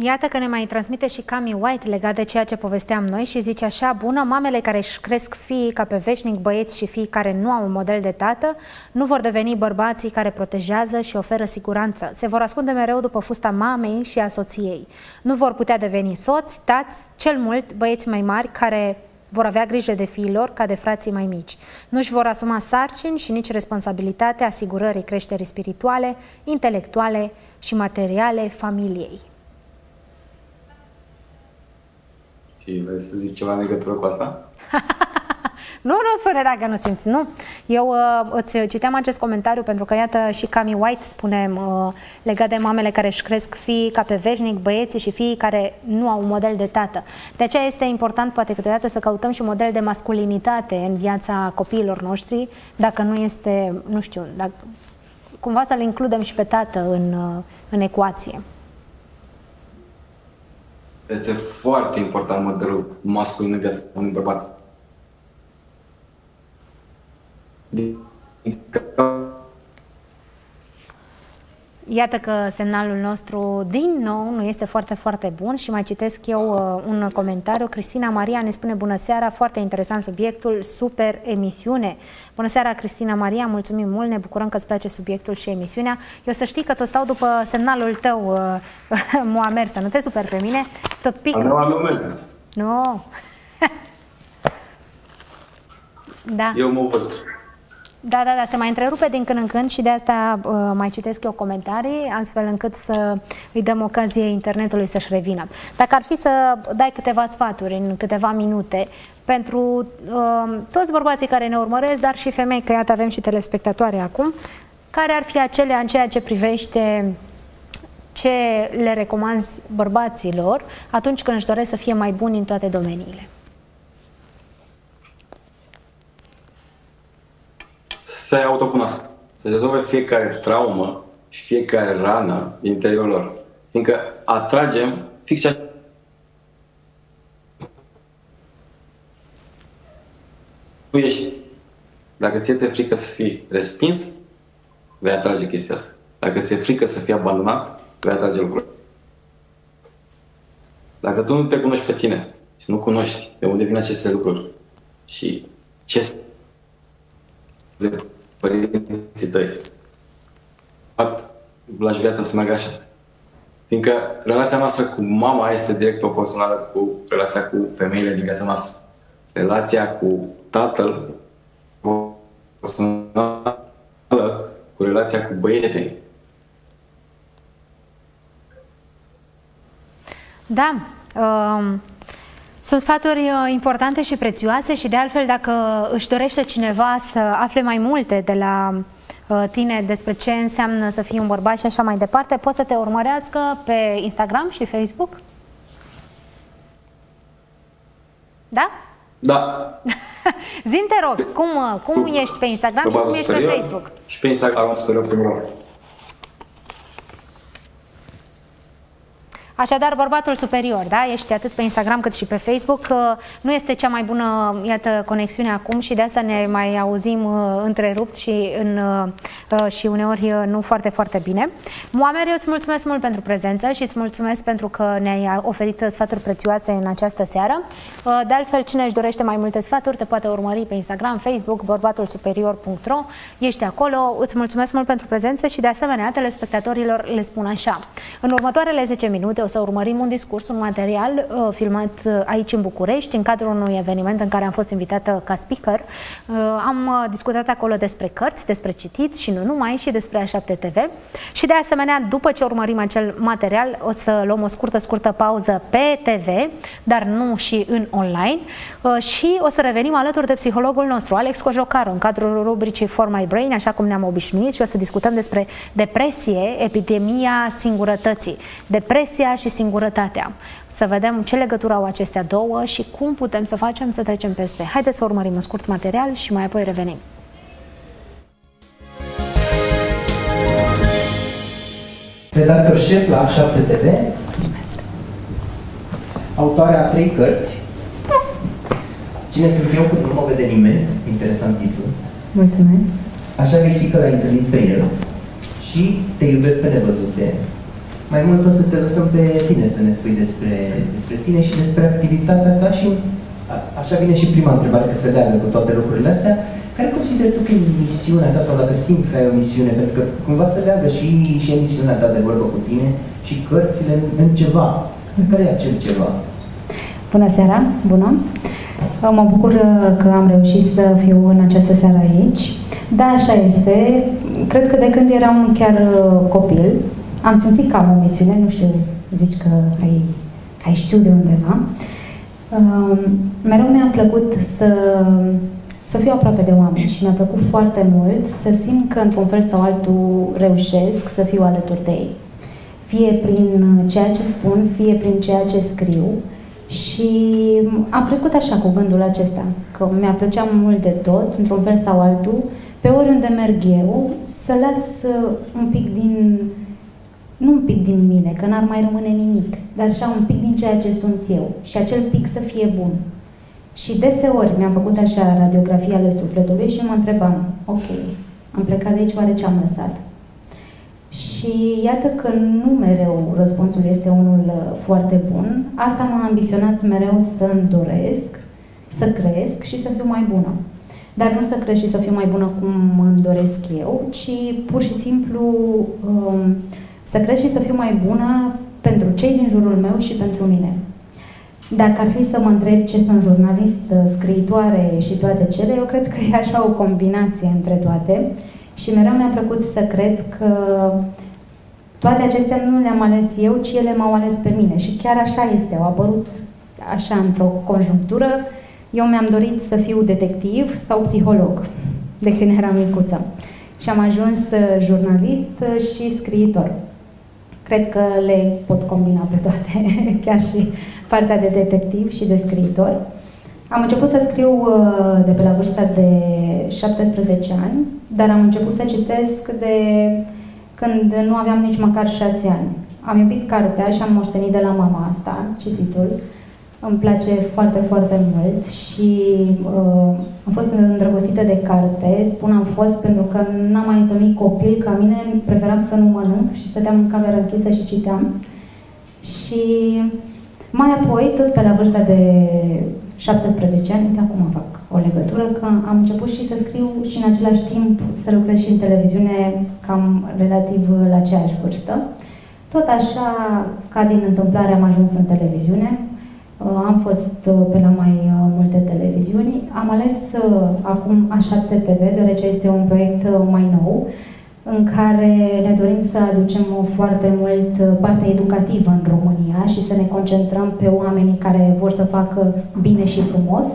Iată că ne mai transmite și Cami White legat de ceea ce povesteam noi și zice așa, bună, mamele care își cresc fiii ca pe veșnic băieți și fii care nu au un model de tată, nu vor deveni bărbații care protejează și oferă siguranță. Se vor ascunde mereu după fusta mamei și a soției. Nu vor putea deveni soți, tați, cel mult băieți mai mari care vor avea grijă de fiilor ca de frații mai mici. Nu își vor asuma sarcini și nici responsabilitatea asigurării creșterii spirituale, intelectuale și materiale familiei. Și vrei să zic ceva în legătură cu asta? <laughs> nu, nu spune dacă nu simți, nu. Eu uh, îți citeam acest comentariu pentru că, iată, și Cami White spune uh, legat de mamele care își cresc fii ca pe veșnic, băieții și fii care nu au un model de tată. De aceea este important, poate câteodată, să căutăm și un model de masculinitate în viața copiilor noștri, dacă nu este, nu știu, dacă, cumva să-l includem și pe tată în, uh, în ecuație. Este foarte important modelul masculin în viața unui bărbat. Iată că semnalul nostru din nou nu este foarte, foarte bun și mai citesc eu uh, un comentariu. Cristina Maria ne spune bună seara, foarte interesant subiectul, super emisiune. Bună seara, Cristina Maria, mulțumim mult, ne bucurăm că îți place subiectul și emisiunea. Eu să știi că tot stau după semnalul tău, uh, <laughs> Moamer, să nu te super pe mine, tot pic. Nu. <laughs> da. Eu mă văd. Da, da, da, se mai întrerupe din când în când și de asta uh, mai citesc eu comentarii, astfel încât să îi dăm ocazie internetului să-și revină. Dacă ar fi să dai câteva sfaturi în câteva minute pentru uh, toți bărbații care ne urmăresc, dar și femei, că iată avem și telespectatoare acum, care ar fi acelea în ceea ce privește ce le recomanzi bărbaților atunci când își doresc să fie mai buni în toate domeniile? Să se autocunoască, să rezolve fiecare traumă și fiecare rană din interiorul lor. Fiindcă atragem fix ceea tu ești. Dacă ți-e frică să fii respins, vei atrage chestia asta. Dacă ți-e frică să fii abandonat, vei atrage lucruri. Dacă tu nu te cunoști pe tine și nu cunoști de unde vin aceste lucruri și ce părinții tăi. Lași viața să meargă așa. Fiindcă relația noastră cu mama este direct proporțională cu relația cu femeile din viața noastră. Relația cu tatăl proporțională cu relația cu băieții. Da. Um, sunt sfaturi uh, importante și prețioase și de altfel dacă își dorește cineva să afle mai multe de la uh, tine despre ce înseamnă să fii un bărbat și așa mai departe, poți să te urmărească pe Instagram și Facebook? Da? Da. <laughs> Zim te rog, cum, uh, cum ești pe Instagram și cum ești pe Facebook? Și pe Instagram sper eu Așadar, bărbatul superior, da? Ești atât pe Instagram cât și pe Facebook. Nu este cea mai bună, iată, conexiune acum și de asta ne mai auzim uh, întrerupt și, în, uh, uh, și uneori nu foarte, foarte bine. Moamer, eu îți mulțumesc mult pentru prezență și îți mulțumesc pentru că ne-ai oferit sfaturi prețioase în această seară. De altfel, cine își dorește mai multe sfaturi, te poate urmări pe Instagram, Facebook, bărbatulsuperior.ro. Ești acolo. Îți mulțumesc mult pentru prezență și, de asemenea, telespectatorilor le spun așa. În următoarele 10 minute o să urmărim un discurs, un material uh, filmat uh, aici în București, în cadrul unui eveniment în care am fost invitată ca speaker. Uh, am uh, discutat acolo despre cărți, despre citit și nu numai, și despre A7 TV. Și de asemenea, după ce urmărim acel material, o să luăm o scurtă, scurtă pauză pe TV, dar nu și în online. Uh, și o să revenim alături de psihologul nostru, Alex Cojocaru, în cadrul rubricii For My Brain, așa cum ne-am obișnuit, și o să discutăm despre depresie, epidemia singurătății. Depresia și singurătatea. Să vedem ce legătură au acestea două și cum putem să facem să trecem peste. Haideți să urmărim un scurt material și mai apoi revenim. Redactor șef la 7 TV. Mulțumesc. Autoarea a trei cărți. Cine sunt eu când nu mă vede nimeni? Interesant titlu. Mulțumesc. Așa vei ști că l-ai întâlnit pe el și te iubesc pe nevăzute mai mult o să te lăsăm pe tine să ne spui despre, despre tine și despre activitatea ta și a, așa vine și prima întrebare, că se leagă cu toate lucrurile astea. Care consideri tu că e misiunea ta sau dacă simți că ai o misiune? Pentru că cumva se leagă și, și emisiunea ta de vorbă cu tine și cărțile în, în ceva. Care e acel ceva? Bună seara, bună! Mă bucur uh, că am reușit să fiu în această seară aici. Da, așa este. Cred că de când eram chiar uh, copil, am simțit că am o misiune, nu știu, zici că ai, ai știu de undeva. Uh, mereu mi-a plăcut să, să fiu aproape de oameni și mi-a plăcut foarte mult să simt că într-un fel sau altul reușesc să fiu alături de ei. Fie prin ceea ce spun, fie prin ceea ce scriu. Și am crescut așa cu gândul acesta, că mi-a plăcea mult de tot, într-un fel sau altul, pe oriunde merg eu, să las un pic din nu un pic din mine, că n-ar mai rămâne nimic, dar așa un pic din ceea ce sunt eu și acel pic să fie bun. Și deseori mi-am făcut așa radiografia ale sufletului și mă întrebam, ok, am plecat de aici, oare ce am lăsat? Și iată că nu mereu răspunsul este unul uh, foarte bun. Asta m-a ambiționat mereu să-mi doresc, să cresc și să fiu mai bună. Dar nu să cresc și să fiu mai bună cum îmi doresc eu, ci pur și simplu um, să cresc și să fiu mai bună pentru cei din jurul meu și pentru mine. Dacă ar fi să mă întreb ce sunt jurnalist, scriitoare și toate cele, eu cred că e așa o combinație între toate și mereu mi-a plăcut să cred că toate acestea nu le-am ales eu, ci ele m-au ales pe mine și chiar așa este, au apărut așa într-o conjunctură. Eu mi-am dorit să fiu detectiv sau psiholog de când eram micuță și am ajuns jurnalist și scriitor cred că le pot combina pe toate, <laughs> chiar și partea de detectiv și de scriitor. Am început să scriu uh, de pe la vârsta de 17 ani, dar am început să citesc de când nu aveam nici măcar 6 ani. Am iubit cartea și am moștenit de la mama asta, cititul. Îmi place foarte, foarte mult și uh, am fost îndrăgostită de carte. Spun am fost pentru că n-am mai întâlnit copil ca mine, preferam să nu mănânc și stăteam în cameră închisă și citeam. Și mai apoi, tot pe la vârsta de 17 ani, uite acum fac o legătură, că am început și să scriu și în același timp să lucrez și în televiziune cam relativ la aceeași vârstă. Tot așa, ca din întâmplare, am ajuns în televiziune. Uh, am fost uh, pe la mai uh, multe televiziuni. Am ales acum A7 TV, deoarece este un proiect mai nou, în care ne dorim să aducem foarte mult partea educativă în România și să ne concentrăm pe oamenii care vor să facă bine și frumos.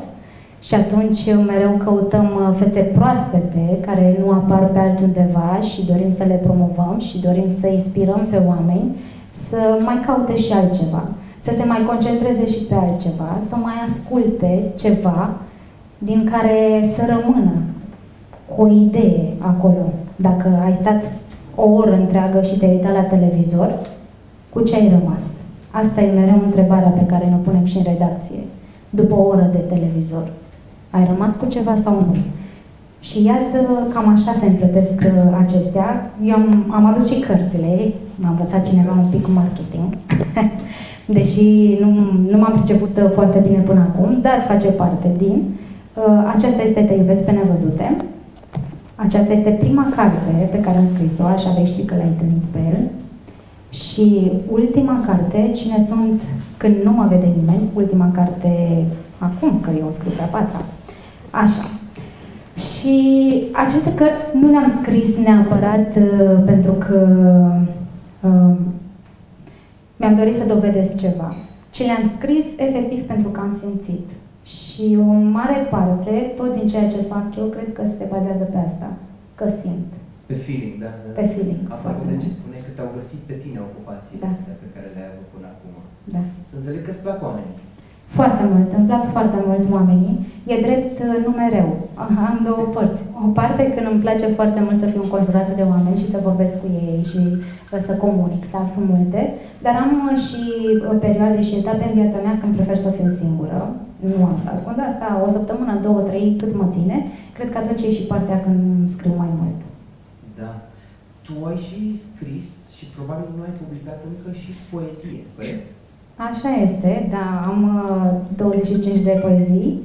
Și atunci mereu căutăm fețe proaspete care nu apar pe altundeva și dorim să le promovăm și dorim să inspirăm pe oameni să mai caute și altceva să se mai concentreze și pe altceva, să mai asculte ceva din care să rămână cu o idee acolo. Dacă ai stat o oră întreagă și te-ai uitat la televizor, cu ce ai rămas? Asta e mereu întrebarea pe care ne punem și în redacție. După o oră de televizor, ai rămas cu ceva sau nu? Și iată, cam așa se împlătesc uh, acestea. Eu am, am adus și cărțile, m-a învățat cineva un pic cu marketing, <laughs> deși nu, nu m-am priceput uh, foarte bine până acum, dar face parte din. Uh, aceasta este Te iubesc pe nevăzute. Aceasta este prima carte pe care am scris-o, așa vei ști că l-ai întâlnit pe el. Și ultima carte, Cine sunt când nu mă vede nimeni, ultima carte acum, că eu o scriu pe a patra. Așa. Și aceste cărți nu le-am scris neapărat uh, pentru că uh, mi-am dorit să dovedesc ceva, ci le-am scris efectiv pentru că am simțit. Și o mare parte, tot din ceea ce fac eu, cred că se bazează pe asta, că simt. Pe feeling, da? Pe feeling. Apropo de ce spune că te-au găsit pe tine ocupațiile da. astea pe care le-ai avut până acum. Da. Să înțeleg că îți plac oamenii. Foarte mult, îmi plac foarte mult oamenii. E drept, uh, nu mereu. Am două părți. O parte când îmi place foarte mult să fiu înconjurată de oameni și să vorbesc cu ei și uh, să comunic, să aflu multe, dar am uh, și perioade și etape în viața mea când prefer să fiu singură. Nu am să ascund asta, o săptămână, două, trei, cât mă ține. Cred că atunci e și partea când scriu mai mult. Da. Tu ai și scris și probabil nu ai publicat încă și poezie, corect? Așa este, da, am 25 uh, de poezii.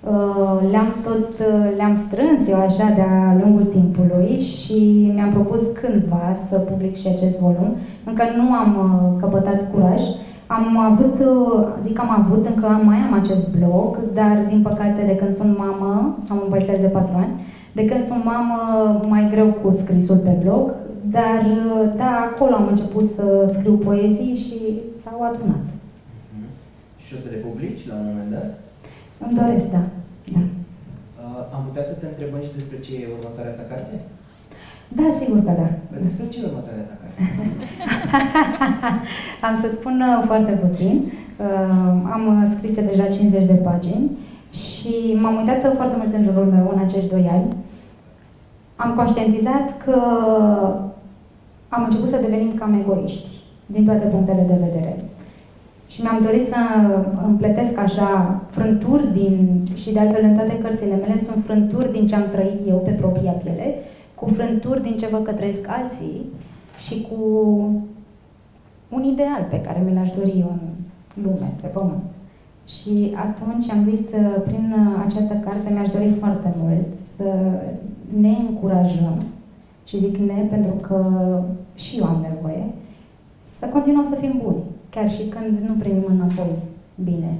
Uh, le-am tot, uh, le-am strâns eu așa de-a lungul timpului și mi-am propus cândva să public și acest volum. Încă nu am căpătat curaj. Am avut, zic am avut, încă mai am acest blog, dar din păcate de când sunt mamă, am un băiețel de patru ani, de când sunt mamă mai greu cu scrisul pe blog, dar da, acolo am început să scriu poezii și s-au adunat și o să le publici la un moment dat? Îmi doresc, da. da. Uh, am putea să te întrebăm și despre ce e următoarea ta carte? Da, sigur că da. Despre ce e următoarea ta carte? <laughs> am să spun uh, foarte puțin. Uh, am uh, scris deja 50 de pagini și m-am uitat foarte mult în jurul meu în acești doi ani. Am conștientizat că am început să devenim cam egoiști din toate punctele de vedere. Și mi-am dorit să împletesc așa frânturi din, și de altfel în toate cărțile mele sunt frânturi din ce am trăit eu pe propria piele, cu frânturi din ce văd că trăiesc alții și cu un ideal pe care mi l-aș dori eu în lume, pe pământ. Și atunci am zis, prin această carte mi-aș dori foarte mult să ne încurajăm, și zic ne pentru că și eu am nevoie, să continuăm să fim buni chiar și când nu primim înapoi bine.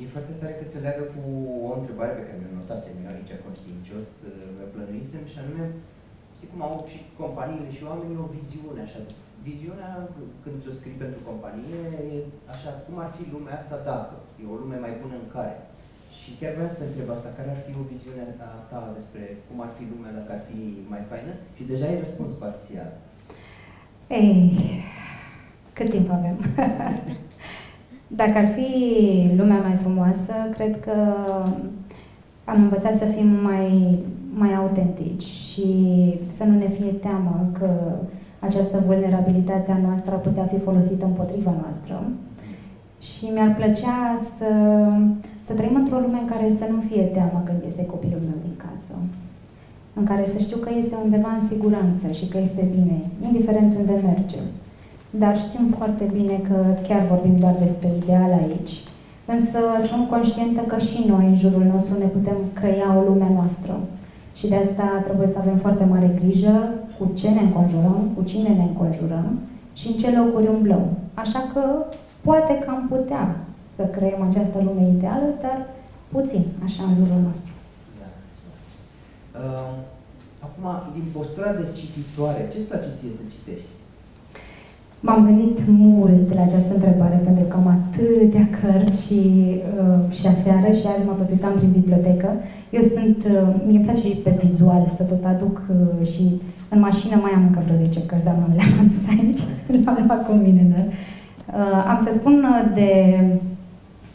E foarte tare că se leagă cu o întrebare pe care mi-am notat eu aici conștiincios, mi plănuisem și anume, știi cum au și companiile și oamenii o viziune așa. Viziunea, când ți-o scrii pentru companie, e așa, cum ar fi lumea asta dacă? E o lume mai bună în care? Și chiar vreau să te întreb asta, care ar fi o viziune a ta despre cum ar fi lumea dacă ar fi mai faină? Și deja ai răspuns parțial. Ei, cât timp avem? <laughs> Dacă ar fi lumea mai frumoasă, cred că am învățat să fim mai, mai autentici și să nu ne fie teamă că această vulnerabilitate a noastră ar putea fi folosită împotriva noastră. Și mi-ar plăcea să, să trăim într-o lume în care să nu fie teamă când iese copilul meu din casă. În care să știu că este undeva în siguranță și că este bine, indiferent unde merge dar știm foarte bine că chiar vorbim doar despre ideal aici. Însă sunt conștientă că și noi, în jurul nostru, ne putem crea o lume noastră. Și de asta trebuie să avem foarte mare grijă cu ce ne înconjurăm, cu cine ne înconjurăm și în ce locuri umblăm. Așa că poate că am putea să creăm această lume ideală, dar puțin, așa, în jurul nostru. Da. Uh, acum, din postura de cititoare, ce-ți place ție să citești? M-am gândit mult la această întrebare pentru că am atâtea cărți și, uh, și aseară și azi mă tot uitam prin bibliotecă. Eu sunt, uh, mie place și pe vizual să tot aduc uh, și în mașină mai am încă vreo 10 cărți, dar nu le-am adus aici, <laughs> le-am luat cu mine, da? Uh, am să spun uh, de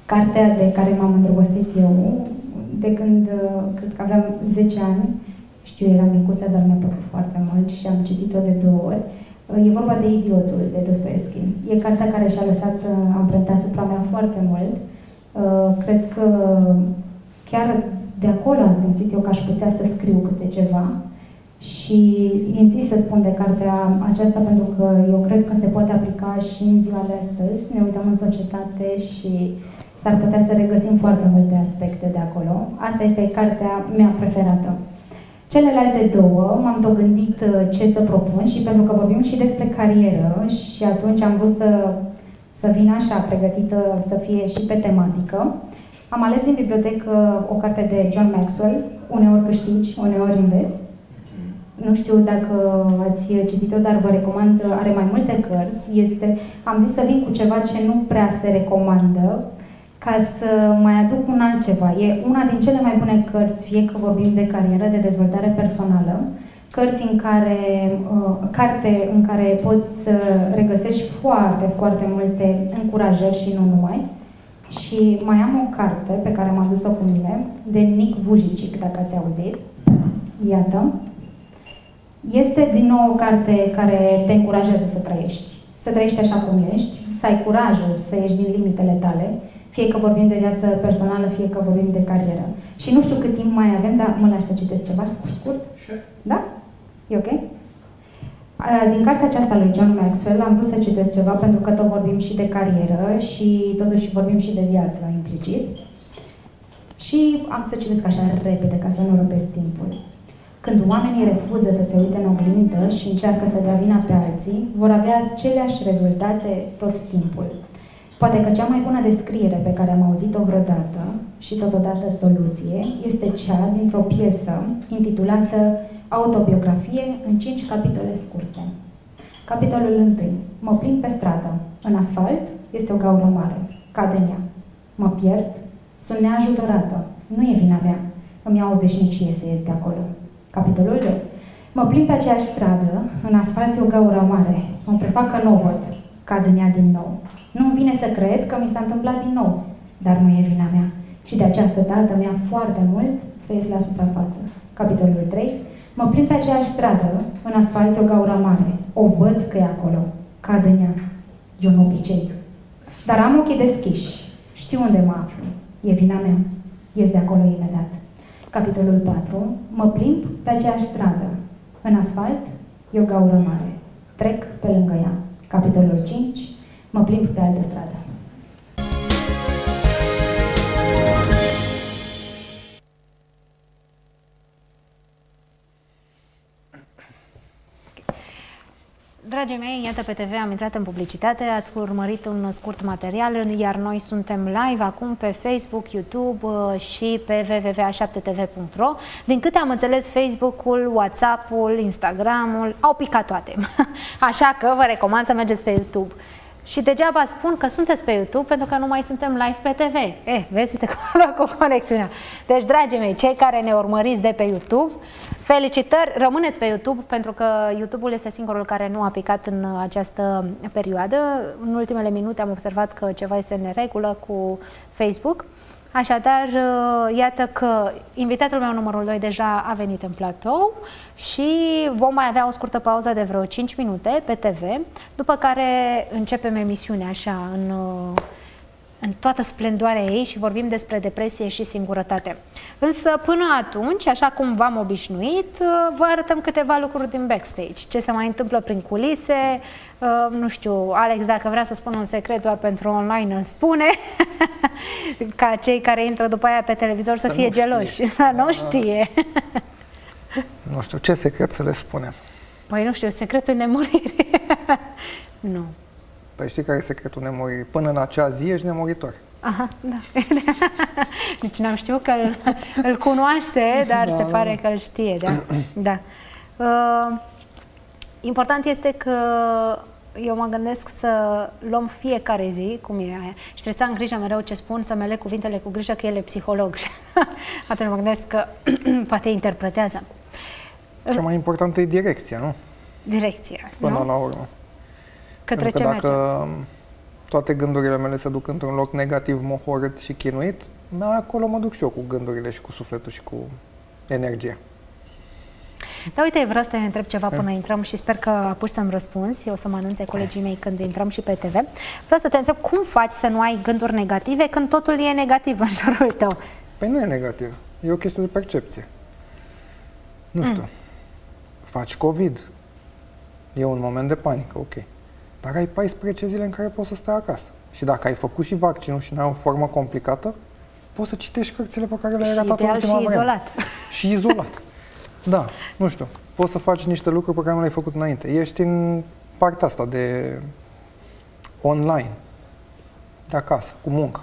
cartea de care m-am îndrăgostit eu, de când, uh, cred că aveam 10 ani, știu, eram micuță, dar mi-a plăcut foarte mult și am citit-o de două ori. E vorba de Idiotul, de Dostoevski. E cartea care și-a lăsat uh, amprenta asupra mea foarte mult. Uh, cred că chiar de acolo am simțit eu că aș putea să scriu câte ceva. Și insist să spun de cartea aceasta pentru că eu cred că se poate aplica și în ziua de astăzi. Ne uităm în societate și s-ar putea să regăsim foarte multe aspecte de acolo. Asta este cartea mea preferată. Celelalte două m-am tot gândit uh, ce să propun și pentru că vorbim și despre carieră și atunci am vrut să, să vin așa pregătită să fie și pe tematică. Am ales din bibliotecă o carte de John Maxwell, uneori câștigi, uneori înveți. Nu știu dacă ați citit-o, dar vă recomand, are mai multe cărți. Este, am zis să vin cu ceva ce nu prea se recomandă, ca să mai aduc un altceva. E una din cele mai bune cărți, fie că vorbim de carieră, de dezvoltare personală, cărți în care, uh, carte în care poți să regăsești foarte, foarte multe încurajări și nu numai. Și mai am o carte pe care am adus-o cu mine, de Nick Vujicic, dacă ați auzit. Iată. Este din nou o carte care te încurajează să trăiești. Să trăiești așa cum ești, să ai curajul să ieși din limitele tale fie că vorbim de viață personală, fie că vorbim de carieră. Și nu știu cât timp mai avem, dar mă lași să citesc ceva scurt, scurt? Sure. Da? E ok? Din cartea aceasta lui John Maxwell am vrut să citesc ceva pentru că tot vorbim și de carieră și totuși vorbim și de viață implicit. Și am să citesc așa repede ca să nu răpesc timpul. Când oamenii refuză să se uite în oglindă și încearcă să dea vina pe alții, vor avea aceleași rezultate tot timpul. Poate că cea mai bună descriere pe care am auzit-o vreodată și totodată soluție este cea dintr-o piesă intitulată Autobiografie în cinci capitole scurte. Capitolul 1. Mă plimb pe stradă. În asfalt este o gaură mare. Cad în ea. Mă pierd. Sunt neajutorată. Nu e vina mea. Îmi iau o veșnicie să ies de acolo. Capitolul 2. Mă plimb pe aceeași stradă. În asfalt e o gaură mare. Mă prefac că nu o văd. Cad în ea din nou. Nu-mi vine să cred că mi s-a întâmplat din nou, dar nu e vina mea. Și de această dată mi-a foarte mult să ies la suprafață. Capitolul 3. Mă plimb pe aceeași stradă, în asfalt o gaură mare. O văd că e acolo. Cad în ea. E un obicei. Dar am ochii deschiși. Știu unde mă aflu. E vina mea. Ies de acolo imediat. Capitolul 4. Mă plimb pe aceeași stradă. În asfalt e o gaură mare. Trec pe lângă ea. Capitolul 5 mă plimb pe altă stradă. Dragii mei, iată pe TV am intrat în publicitate, ați urmărit un scurt material, iar noi suntem live acum pe Facebook, YouTube uh, și pe www.7tv.ro. Din câte am înțeles, Facebook-ul, WhatsApp-ul, Instagram-ul au picat toate. <laughs> Așa că vă recomand să mergeți pe YouTube. Și degeaba spun că sunteți pe YouTube pentru că nu mai suntem live pe TV. Eh, vezi, uite cum <laughs> a cu conexiunea. Deci, dragii mei, cei care ne urmăriți de pe YouTube, felicitări, rămâneți pe YouTube pentru că YouTube-ul este singurul care nu a picat în această perioadă. În ultimele minute am observat că ceva este în neregulă cu Facebook. Așadar, uh, iată că invitatul meu numărul 2 deja a venit în platou și vom mai avea o scurtă pauză de vreo 5 minute pe TV, după care începem emisiunea așa în, uh, în toată splendoarea ei și vorbim despre depresie și singurătate. Însă până atunci, așa cum v-am obișnuit, uh, vă arătăm câteva lucruri din backstage, ce se mai întâmplă prin culise, Uh, nu știu, Alex, dacă vrea să spună un secret doar pentru online, îl spune, <laughs> ca cei care intră după aia pe televizor să, să fie geloși, <laughs> să nu știe. nu știu, ce secret să le spunem? Păi nu știu, secretul nemuririi. <laughs> nu. Păi știi care e secretul nemuririi? Până în acea zi ești nemuritor. Aha, da. <laughs> Deci n-am știut că îl, îl cunoaște, <laughs> dar da, se pare că îl știe, da. <clears throat> da. Uh, important este că eu mă gândesc să luăm fiecare zi, cum e aia, și trebuie să am grijă mereu ce spun, să mele cuvintele cu grijă că el e psiholog. <laughs> Atunci mă gândesc că <clears throat> poate interpretează. Cea mai importantă e direcția, nu? Direcția, Până nu? la urmă. Către Pentru ce că dacă merge? toate gândurile mele se duc într-un loc negativ, mohorât și chinuit, acolo mă duc și eu cu gândurile și cu sufletul și cu energia. Dar uite, vreau să te întreb ceva până intrăm și sper că apuci să-mi răspunzi. Eu o să mă anunțe colegii mei când intrăm și pe TV. Vreau să te întreb cum faci să nu ai gânduri negative când totul e negativ în jurul tău? Păi nu e negativ. E o chestie de percepție. Nu știu. Mm. Faci COVID. E un moment de panică, ok. Dar ai 14 zile în care poți să stai acasă. Și dacă ai făcut și vaccinul și nu ai o formă complicată, poți să citești cărțile pe care le-ai ratat în ultima și vreme. izolat. <laughs> Și izolat. Da, nu știu. Poți să faci niște lucruri pe care nu le-ai făcut înainte. Ești în partea asta de online, de acasă, cu muncă.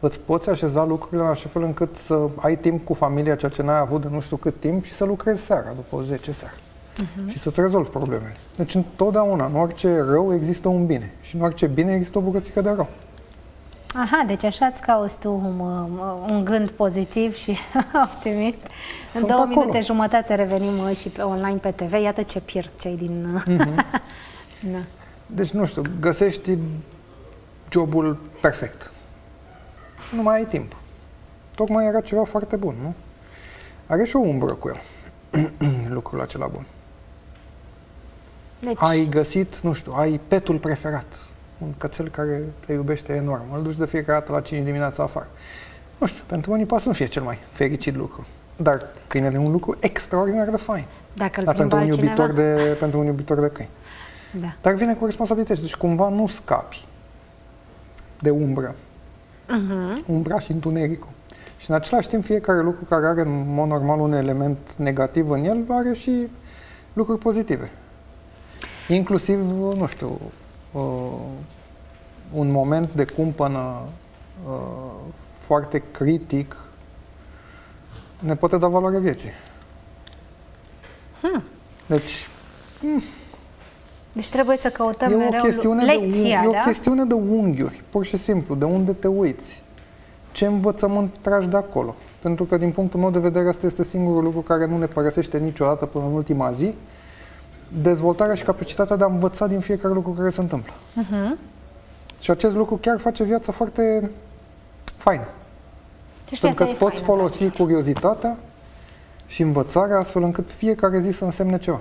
Îți poți așeza lucrurile în așa fel încât să ai timp cu familia, ceea ce n-ai avut de nu știu cât timp, și să lucrezi seara, după 10 seara. Uh-huh. Și să-ți rezolvi problemele. Deci întotdeauna, în orice rău există un bine. Și în orice bine există o bucățică de rău. Aha, deci așa îți cauți tu un, un gând pozitiv și <laughs> optimist. Sunt în două acolo. minute jumătate revenim uh, și pe online pe TV. Iată ce pierd cei din... Mhm. <laughs> da. Deci, nu știu, găsești jobul perfect. Nu mai ai timp. Tocmai era ceva foarte bun, nu? Are și o umbră cu el, <clears throat> lucrul acela bun. Deci, Ai găsit, nu știu, ai petul preferat, un cățel care te iubește enorm, îl duci de fiecare dată la 5 dimineața afară. Nu știu, pentru unii poate să nu fie cel mai fericit lucru, dar câinele e un lucru extraordinar de fain. dacă îl Dar pentru un, plimbă iubitor altcineva... de, pentru un iubitor de câini. Da. Dar vine cu responsabilități, deci cumva nu scapi de umbră. Uh-huh. Umbra și întunericul. Și în același timp, fiecare lucru care are în mod normal un element negativ în el, are și lucruri pozitive. Inclusiv, nu știu, uh, un moment de cumpănă uh, foarte critic ne poate da valoare vieții. Hmm. Deci, Deci trebuie să căutăm e o, mereu chestiune lecția, de, un- da? e o chestiune de unghiuri, pur și simplu, de unde te uiți. Ce învățământ tragi de acolo? Pentru că, din punctul meu de vedere, asta este singurul lucru care nu ne părăsește niciodată până în ultima zi, dezvoltarea și capacitatea de a învăța din fiecare lucru care se întâmplă. Uh-huh. Și acest lucru chiar face viața foarte faină. Deci Pentru că viața îți e poți faină, folosi curiozitatea și învățarea astfel încât fiecare zi să însemne ceva.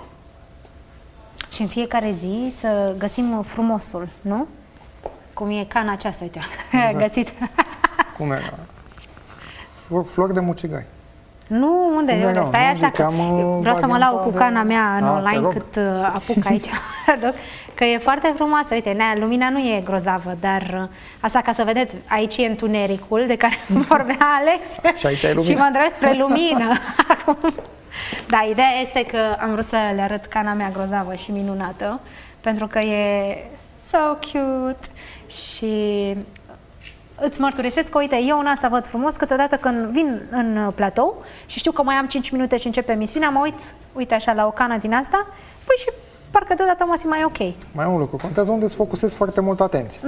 Și în fiecare zi să găsim frumosul, nu? Cum e cana aceasta, uite, <laughs> exact. găsit. Cum era? Flor- Flori de mucigai. Nu, unde? Cum unde? era? Stai Nu așa, că ziceam, uh, vreau să mă lau cu varianta cana de- mea în A, te online rog. cât uh, apuc aici. <laughs> că e foarte frumoasă. Uite, nea, lumina nu e grozavă, dar uh, asta ca să vedeți, aici e întunericul de care <laughs> vorbea Alex. Și aici ai lumina. Și mă îndrept spre <laughs> lumină. Acum. Da, ideea este că am vrut să le arăt cana mea grozavă și minunată, pentru că e so cute și îți mărturisesc că, uite, eu în asta văd frumos, câteodată când vin în uh, platou și știu că mai am 5 minute și începe emisiunea, mă uit, uite așa, la o cană din asta, păi și parcă deodată mă simt mai ok. Mai e un lucru. Contează unde îți focusezi foarte mult atenție.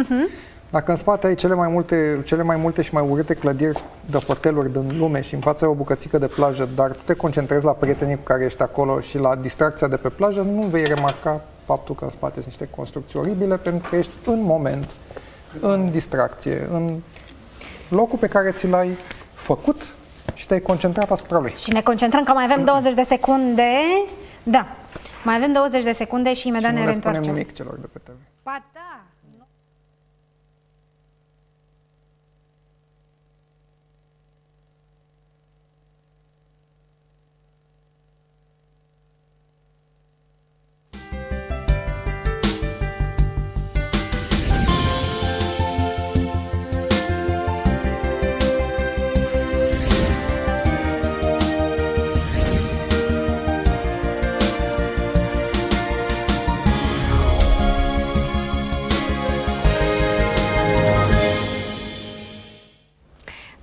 Dacă în spate ai cele mai, multe, cele mai multe și mai urâte clădiri de hoteluri din lume și în fața ai o bucățică de plajă, dar tu te concentrezi la prietenii cu care ești acolo și la distracția de pe plajă, nu vei remarca faptul că în spate sunt niște construcții oribile, pentru că ești în moment, în distracție, în locul pe care ți l-ai făcut și te-ai concentrat asupra lui. Și ne concentrăm că mai avem 20 de secunde. Da, mai avem 20 de secunde și imediat și ne nu le spunem reîntoarcem. nimic celor de pe TV. Ba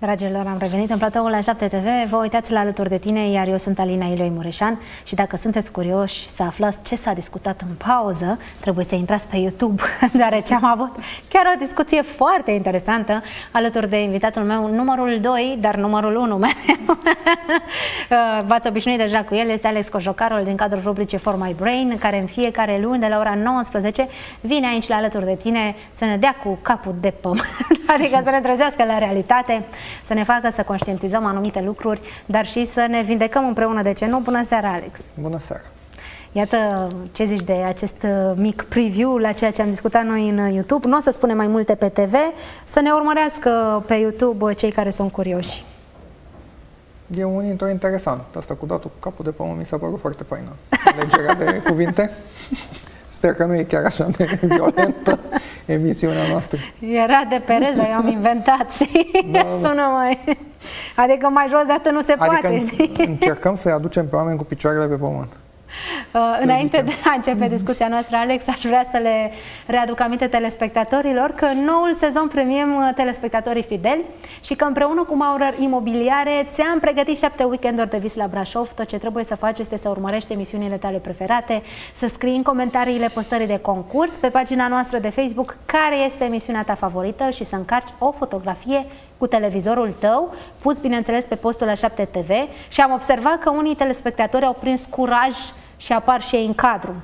Dragilor, am revenit în platoul la 7 TV. Vă uitați la alături de tine, iar eu sunt Alina Iloi Mureșan și dacă sunteți curioși să aflați ce s-a discutat în pauză, trebuie să intrați pe YouTube, <laughs> deoarece am avut chiar o discuție foarte interesantă alături de invitatul meu, numărul 2, dar numărul 1 <laughs> mereu. V-ați obișnuit deja cu el, este Alex Cojocarul din cadrul rubricii For My Brain, care în fiecare luni de la ora 19 vine aici la alături de tine să ne dea cu capul de pământ. <laughs> adică să ne trezească la realitate, să ne facă să conștientizăm anumite lucruri, dar și să ne vindecăm împreună, de ce nu? Bună seara, Alex! Bună seara! Iată ce zici de acest uh, mic preview la ceea ce am discutat noi în uh, YouTube. Nu o să spunem mai multe pe TV, să ne urmărească pe YouTube uh, cei care sunt curioși. E un intro interesant. Asta cu datul cu capul de pământ mi s-a părut foarte faină. Alegerea de cuvinte. <laughs> Sper că nu e chiar așa de <laughs> violentă emisiunea noastră. Era de perez, dar eu am <laughs> inventat <laughs> și da, sună mai... Adică mai jos de atât nu se adică poate, știi? încercăm să-i aducem pe oameni cu picioarele pe pământ. <laughs> Uh, înainte zicem. de a începe discuția noastră, Alex, aș vrea să le readuc aminte telespectatorilor că noul sezon premiem uh, telespectatorii fideli și că împreună cu Maurer Imobiliare ți-am pregătit șapte weekenduri de vis la Brașov. Tot ce trebuie să faci este să urmărești emisiunile tale preferate, să scrii în comentariile postării de concurs pe pagina noastră de Facebook care este emisiunea ta favorită și să încarci o fotografie cu televizorul tău, pus, bineînțeles, pe postul la 7 TV și am observat că unii telespectatori au prins curaj și apar și ei în cadru.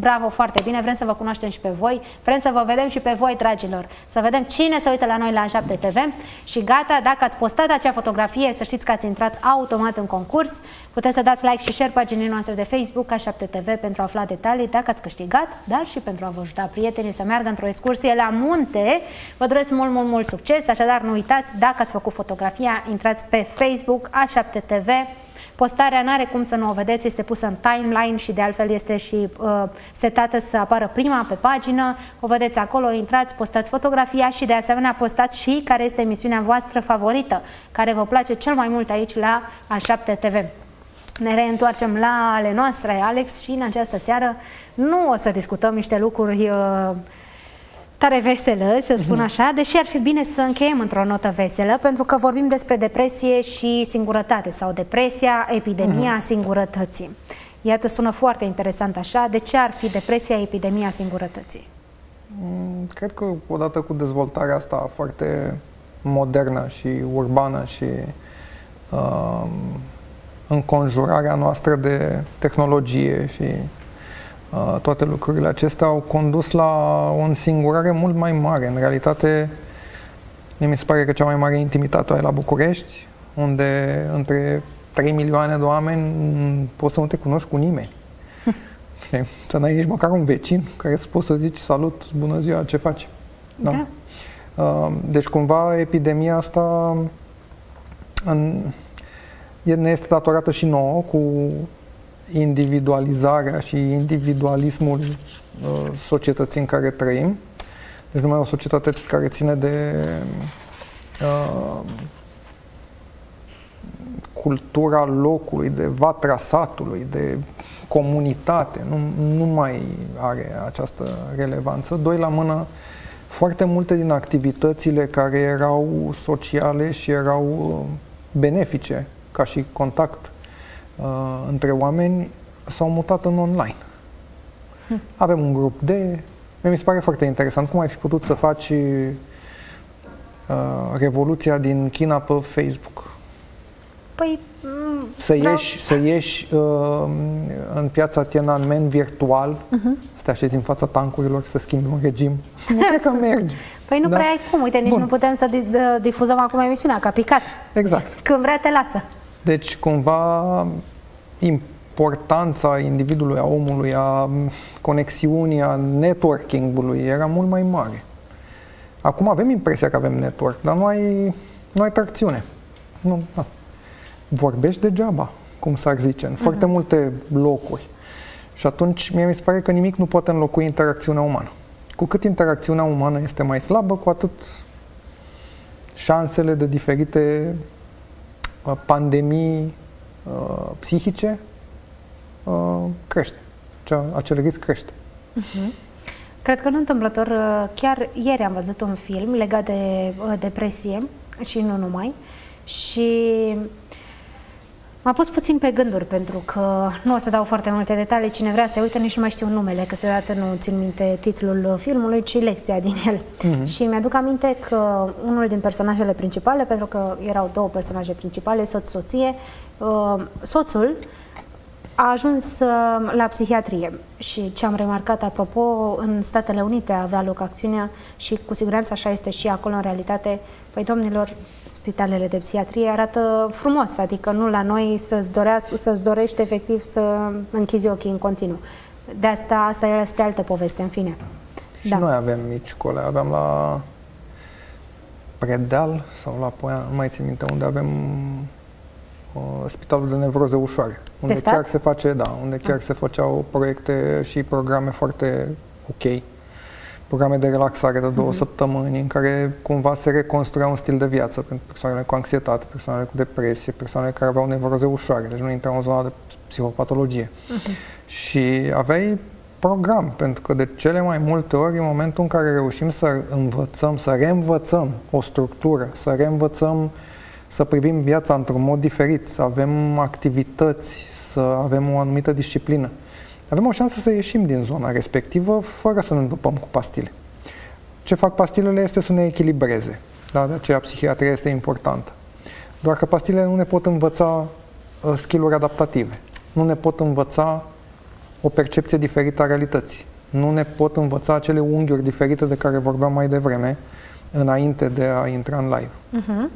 Bravo, foarte bine, vrem să vă cunoaștem și pe voi, vrem să vă vedem și pe voi, dragilor, să vedem cine se uită la noi la 7 TV și gata, dacă ați postat acea fotografie, să știți că ați intrat automat în concurs, puteți să dați like și share paginii noastre de Facebook, A7 TV, pentru a afla detalii. Dacă ați câștigat, dar și pentru a vă ajuta prietenii să meargă într-o excursie la munte. Vă doresc mult, mult, mult succes, așadar nu uitați, dacă ați făcut fotografia, intrați pe Facebook, A7 TV, Postarea nu are cum să nu o vedeți, este pusă în timeline și de altfel este și uh, setată să apară prima pe pagină. O vedeți acolo, intrați, postați fotografia și de asemenea postați și care este emisiunea voastră favorită, care vă place cel mai mult aici la A7 TV. Ne reîntoarcem la ale noastre, Alex, și în această seară nu o să discutăm niște lucruri uh, tare veselă, să spun mhm. așa, deși ar fi bine să încheiem într-o notă veselă, pentru că vorbim despre depresie și singurătate, sau depresia, epidemia uh-huh. singurătății. Iată, sună foarte interesant așa. De ce ar fi depresia, epidemia singurătății? Mm, cred că odată cu dezvoltarea asta foarte modernă și urbană și uh, înconjurarea noastră de tehnologie și toate lucrurile acestea au condus la o însingurare mult mai mare. În realitate, mi se pare că cea mai mare intimitate o ai la București, unde între 3 milioane de oameni poți să nu te cunoști cu nimeni. <laughs> să n-ai nici măcar un vecin care să poți să zici salut, bună ziua, ce faci? Da. da. Deci cumva epidemia asta în, ne este datorată și nouă cu individualizarea și individualismul uh, societății în care trăim. Deci numai o societate care ține de uh, cultura locului, de vatra satului, de comunitate, nu, nu mai are această relevanță. Doi la mână, foarte multe din activitățile care erau sociale și erau uh, benefice ca și contact uh, între oameni s-au mutat în online. Hm. Avem un grup de... Mi se pare foarte interesant cum ai fi putut să faci uh, revoluția din China pe Facebook. Păi, mm, să vreau... ieși, să ieși uh, în piața Tiananmen virtual, uh-huh. să te așezi în fața tancurilor, să schimbi un regim. <laughs> Nu cred că merge. Păi nu da? prea ai cum. Uite, nici Bun. nu putem să difuzăm acum emisiunea, ca picat. Exact. Când vrea, te lasă. Deci, cumva, importanța individului, a omului, a conexiunii, a networking-ului era mult mai mare. Acum avem impresia că avem network, dar nu ai, nu ai tracțiune. Nu, da. Vorbești degeaba, cum s-ar zice, în uh-huh. foarte multe locuri. Și atunci mie mi se pare că nimic nu poate înlocui interacțiunea umană. Cu cât interacțiunea umană este mai slabă, cu atât șansele de diferite uh, pandemii uh, psihice uh, crește. Acel risc crește. Uh-huh. Cred că nu întâmplător, uh, chiar ieri am văzut un film legat de uh, depresie și nu numai și M-a pus puțin pe gânduri pentru că nu o să dau foarte multe detalii, cine vrea să uite nici nu mai știu numele, câteodată nu țin minte titlul filmului, ci lecția din el. Mm-hmm. Și mi-aduc aminte că unul din personajele principale, pentru că erau două personaje principale, soț-soție, uh, soțul a ajuns uh, la psihiatrie și ce am remarcat, apropo, în Statele Unite avea loc acțiunea și cu siguranță așa este și acolo în realitate. Păi, domnilor, spitalele de psihiatrie arată frumos, adică nu la noi să-ți, dorească, să-ți dorești efectiv să închizi ochii în continuu. De asta, asta este altă poveste, în fine. Și da. noi avem mici cole, aveam la Predeal sau la Poian, nu mai țin minte, unde avem uh, spitalul de nevroze ușoare. Unde Testat? chiar se face, da, unde chiar ah. se făceau proiecte și programe foarte ok. Programe de relaxare de două mm-hmm. săptămâni în care cumva se reconstruia un stil de viață pentru persoanele cu anxietate, persoanele cu depresie, persoanele care aveau nevroze ușoare, deci nu intrau în zona de psihopatologie. Mm-hmm. Și aveai program, pentru că de cele mai multe ori, în momentul în care reușim să învățăm, să reînvățăm o structură, să reînvățăm să privim viața într-un mod diferit, să avem activități, să avem o anumită disciplină, avem o șansă să ieșim din zona respectivă fără să ne îndupăm cu pastile. Ce fac pastilele este să ne echilibreze. Da? De aceea psihiatria este importantă. Doar că pastilele nu ne pot învăța uh, skill-uri adaptative. Nu ne pot învăța o percepție diferită a realității. Nu ne pot învăța acele unghiuri diferite de care vorbeam mai devreme, înainte de a intra în live. Uh-huh.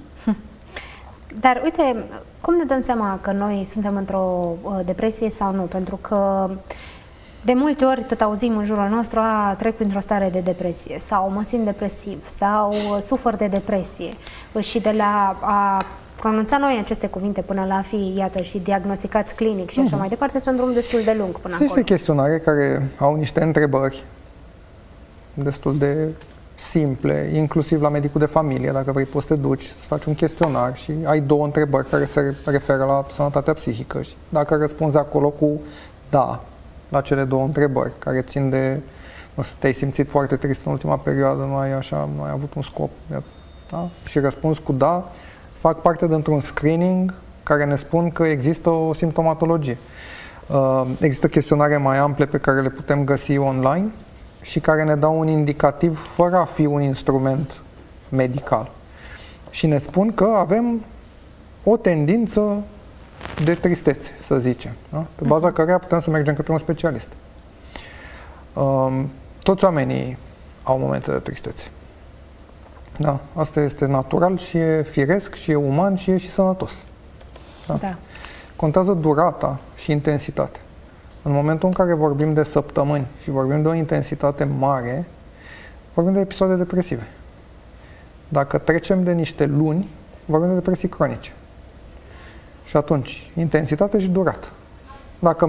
Dar uite, cum ne dăm seama că noi suntem într-o uh, depresie sau nu? Pentru că de multe ori tot auzim în jurul nostru, a, trec printr-o stare de depresie sau mă simt depresiv sau uh, sufăr de depresie. Și de la a pronunța noi aceste cuvinte până la fi, iată, și diagnosticați clinic și așa mm-hmm. mai departe, sunt un drum destul de lung până Sunt acolo. niște chestionare care au niște întrebări destul de simple, inclusiv la medicul de familie, dacă vrei poți să te duci să faci un chestionar și ai două întrebări care se referă la sănătatea psihică și dacă răspunzi acolo cu da la cele două întrebări care țin de, nu știu, te-ai simțit foarte trist în ultima perioadă, nu ai așa, nu ai avut un scop, da? și răspunzi cu da, fac parte dintr-un screening care ne spun că există o simptomatologie. Uh, există chestionare mai ample pe care le putem găsi online și care ne dau un indicativ fără a fi un instrument medical. Și ne spun că avem o tendință de tristețe, să zicem, da? pe baza uh-huh. căreia putem să mergem către un specialist. Um, toți oamenii au momente de tristețe. Da, asta este natural și e firesc și e uman și e și sănătos. Da. da. Contează durata și intensitatea. În momentul în care vorbim de săptămâni și vorbim de o intensitate mare, vorbim de episoade depresive. Dacă trecem de niște luni, vorbim de depresii cronice. Și atunci, intensitate și durată. Dacă,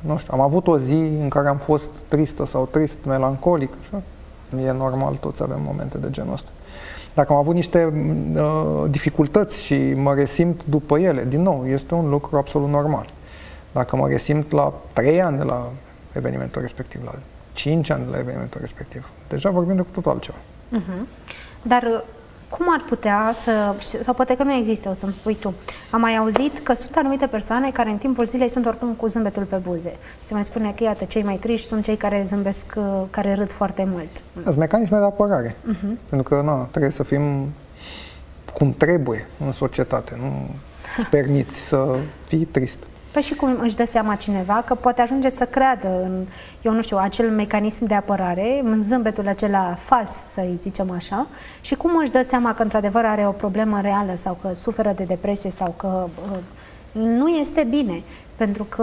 nu știu, am avut o zi în care am fost tristă sau trist, melancolic, așa, e normal, toți avem momente de genul ăsta. Dacă am avut niște uh, dificultăți și mă resimt după ele, din nou, este un lucru absolut normal. Dacă mă resimt la 3 ani de la evenimentul respectiv, la 5 ani de la evenimentul respectiv, deja vorbim de cu totul altceva. Uh-huh. Dar cum ar putea să, sau poate că nu există, o să-mi spui tu, am mai auzit că sunt anumite persoane care în timpul zilei sunt oricum cu zâmbetul pe buze. Se mai spune că, iată, cei mai triști sunt cei care zâmbesc, uh, care râd foarte mult. Sunt mecanisme de apărare. Uh-huh. Pentru că, na, trebuie să fim cum trebuie în societate. Nu îți <laughs> permiți să fii trist. Păi și cum își dă seama cineva că poate ajunge să creadă în, eu nu știu, acel mecanism de apărare, în zâmbetul acela fals, să-i zicem așa, și cum își dă seama că într-adevăr are o problemă reală sau că suferă de depresie sau că uh, nu este bine. Pentru că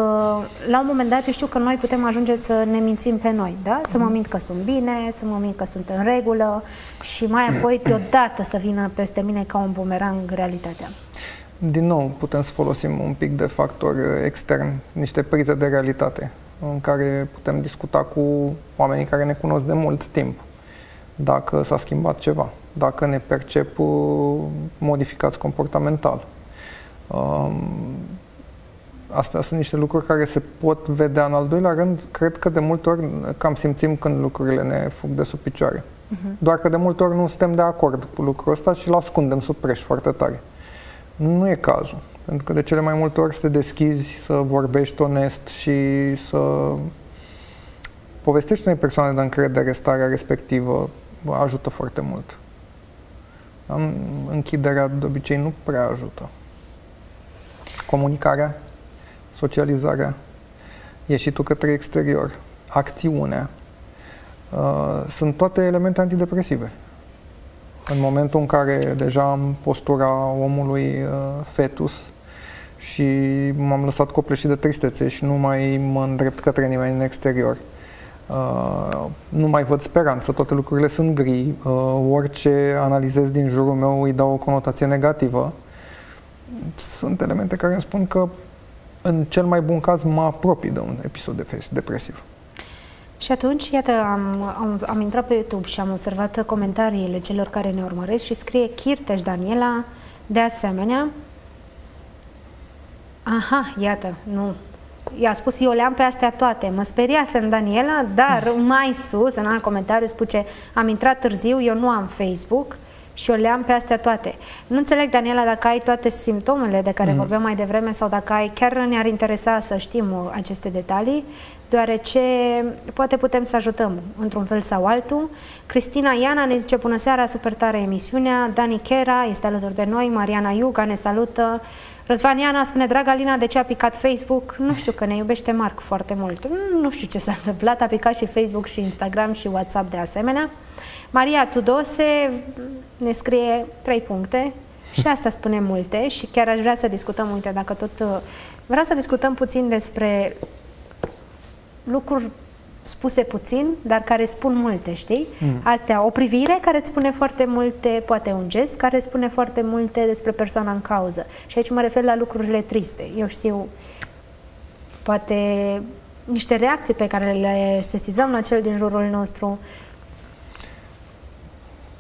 la un moment dat eu știu că noi putem ajunge să ne mințim pe noi, da? Să mă mint că sunt bine, să mă mint că sunt în regulă și mai apoi <clears throat> deodată să vină peste mine ca un bumerang realitatea. Din nou, putem să folosim un pic de factor extern, niște prize de realitate, în care putem discuta cu oamenii care ne cunosc de mult timp, dacă s-a schimbat ceva, dacă ne percep uh, modificați comportamental. Um, astea sunt niște lucruri care se pot vedea în al doilea rând. Cred că de multe ori cam simțim când lucrurile ne fug de sub picioare. Uh-huh. Doar că de multe ori nu suntem de acord cu lucrul ăsta și îl ascundem sub preș foarte tare. Nu e cazul. Pentru că de cele mai multe ori să te deschizi, să vorbești onest și să povestești unei persoane de încredere starea respectivă ajută foarte mult. Închiderea de obicei nu prea ajută. Comunicarea, socializarea, ieșitul către exterior, acțiunea, uh, sunt toate elemente antidepresive. În momentul în care deja am postura omului uh, fetus și m-am lăsat copleșit de tristețe și nu mai mă îndrept către nimeni în exterior, Uh, nu mai văd speranță, toate lucrurile sunt gri, uh, orice analizez din jurul meu îi dau o conotație negativă. Sunt elemente care îmi spun că în cel mai bun caz mă apropii de un episod depresiv. Și atunci, iată, am, am, am intrat pe YouTube și am observat comentariile celor care ne urmăresc și scrie Chirteș Daniela, de asemenea, aha, iată, nu, i-a spus eu le-am pe astea toate. Mă speriasem Daniela, dar <laughs> mai sus, în alt comentariu, spune am intrat târziu, eu nu am Facebook și eu le-am pe astea toate. Nu înțeleg, Daniela, dacă ai toate simptomele de care mm. vorbeam mai devreme sau dacă ai, chiar ne-ar interesa să știm uh, aceste detalii, deoarece poate putem să ajutăm într-un fel sau altul. Cristina Iana ne zice bună seara, super tare emisiunea, Dani Chera este alături de noi, Mariana Iuga ne salută, Răzvan Iana spune, dragă Alina, de ce a picat Facebook? Nu știu, că ne iubește Marc foarte mult. Mm, nu știu ce s-a întâmplat, a picat și Facebook și Instagram și WhatsApp de asemenea. Maria Tudose ne scrie trei puncte și asta spune multe și chiar aș vrea să discutăm, uite, dacă tot... Vreau să discutăm puțin despre lucruri spuse puțin, dar care spun multe, știi? Mm. Astea, o privire care îți spune foarte multe, poate un gest, care spune foarte multe despre persoana în cauză. Și aici mă refer la lucrurile triste. Eu știu, poate niște reacții pe care le sesizăm la cel din jurul nostru.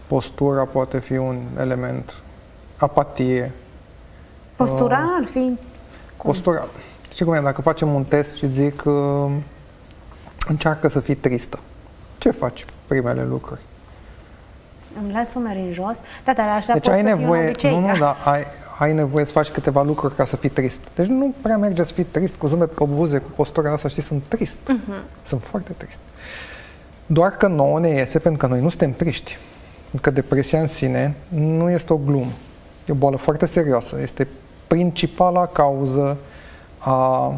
Postura poate fi un element. Apatie. Postura uh, ar fi... Cum? Postura. Știi cum e? Dacă facem un test și zic... Uh, încearcă să fii tristă. Ce faci primele lucruri? Îmi las umeri în jos. Da, dar așa deci pot ai să nevoie, obicei, Nu, da? nu, dar ai, ai nevoie să faci câteva lucruri ca să fii trist. Deci nu prea merge să fii trist cu zâmbet pe buze, cu postura asta, știi, sunt trist. Uh-huh. Sunt foarte trist. Doar că nouă ne iese pentru că noi nu suntem triști. Pentru că depresia în sine nu este o glumă. E o boală foarte serioasă. Este principala cauză a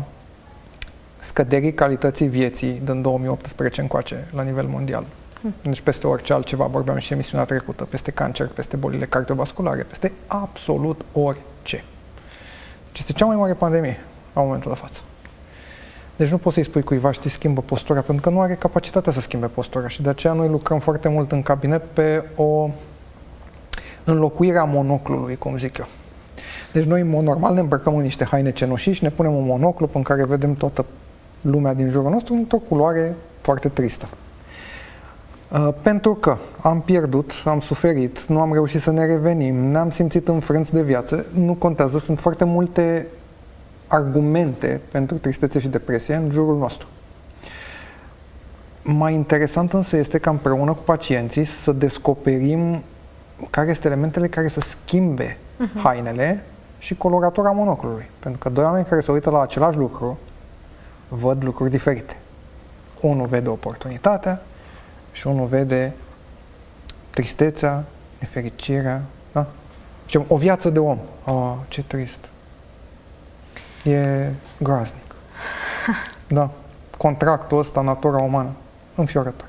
scăderii calității vieții din 2018 încoace la nivel mondial. Hmm. Deci peste orice altceva, vorbeam și emisiunea trecută, peste cancer, peste bolile cardiovasculare, peste absolut orice. Deci este cea mai mare pandemie la momentul de față. Deci nu poți să-i spui cuiva, știi, schimbă postura, pentru că nu are capacitatea să schimbe postura și de aceea noi lucrăm foarte mult în cabinet pe o înlocuire a monoclului, cum zic eu. Deci noi, în mod normal, ne îmbrăcăm în niște haine cenușii și ne punem un monoclu în care vedem toată lumea din jurul nostru într-o culoare foarte tristă. Uh, pentru că am pierdut, am suferit, nu am reușit să ne revenim, ne-am simțit înfrânți de viață, nu contează, sunt foarte multe argumente pentru tristețe și depresie în jurul nostru. Mai interesant însă este ca împreună cu pacienții să descoperim care sunt elementele care să schimbe uh-huh. hainele și coloratura monoclului. Pentru că doi oameni care se uită la același lucru văd lucruri diferite. Unul vede oportunitatea și unul vede tristețea, nefericirea, da? Și o viață de om. Oh, ce trist. E groaznic. <laughs> Da. Contractul ăsta, natura umană, înfiorător.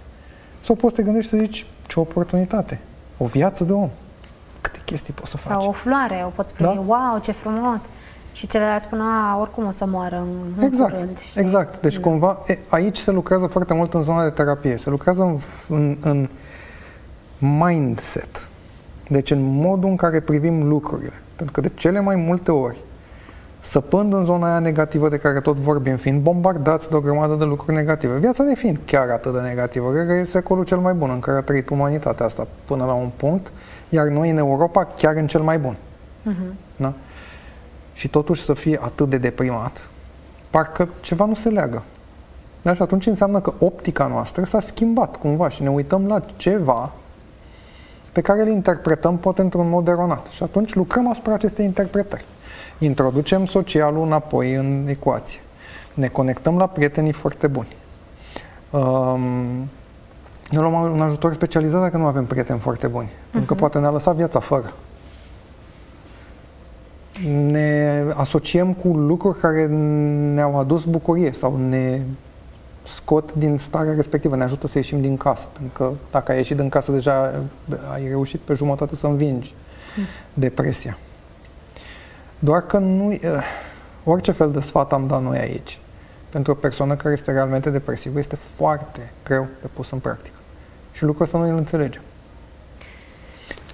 Sau poți să te gândești să zici, ce oportunitate. O viață de om. Câte chestii poți să faci. Sau o floare, o poți spune, da? wow, ce frumos. Și celălalt spune, a, oricum o să moară în, exact, curând. Știi? Exact. Deci da. cumva, e, aici se lucrează foarte mult în zona de terapie. Se lucrează în, în, în mindset. Deci în modul în care privim lucrurile. Pentru că de cele mai multe ori, săpând în zona aia negativă de care tot vorbim, fiind bombardați de o grămadă de lucruri negative, viața ne fiind chiar atât de negativă, cred că e secolul cel mai bun în care a trăit umanitatea asta până la un punct, iar noi în Europa chiar în cel mai bun. Uh-huh. Da? Și totuși să fie atât de deprimat, parcă ceva nu se leagă. Da? Și atunci înseamnă că optica noastră s-a schimbat cumva și ne uităm la ceva pe care îl interpretăm poate într-un mod eronat. Și atunci lucrăm asupra acestei interpretări. Introducem socialul înapoi în ecuație. Ne conectăm la prietenii foarte buni. Um, ne luăm un ajutor specializat dacă nu avem prieteni foarte buni. Uh-huh. Pentru că mhm. poate ne-a lăsat viața fără. Ne asociem cu lucruri care ne-au adus bucurie sau ne scot din starea respectivă, ne ajută să ieșim din casă. Pentru că dacă ai ieșit din casă, deja ai reușit pe jumătate să învingi depresia. Doar că nu... Orice fel de sfat am dat noi aici, pentru o persoană care este realmente depresivă, este foarte greu de pus în practică. Și lucrul ăsta noi îl înțelegem.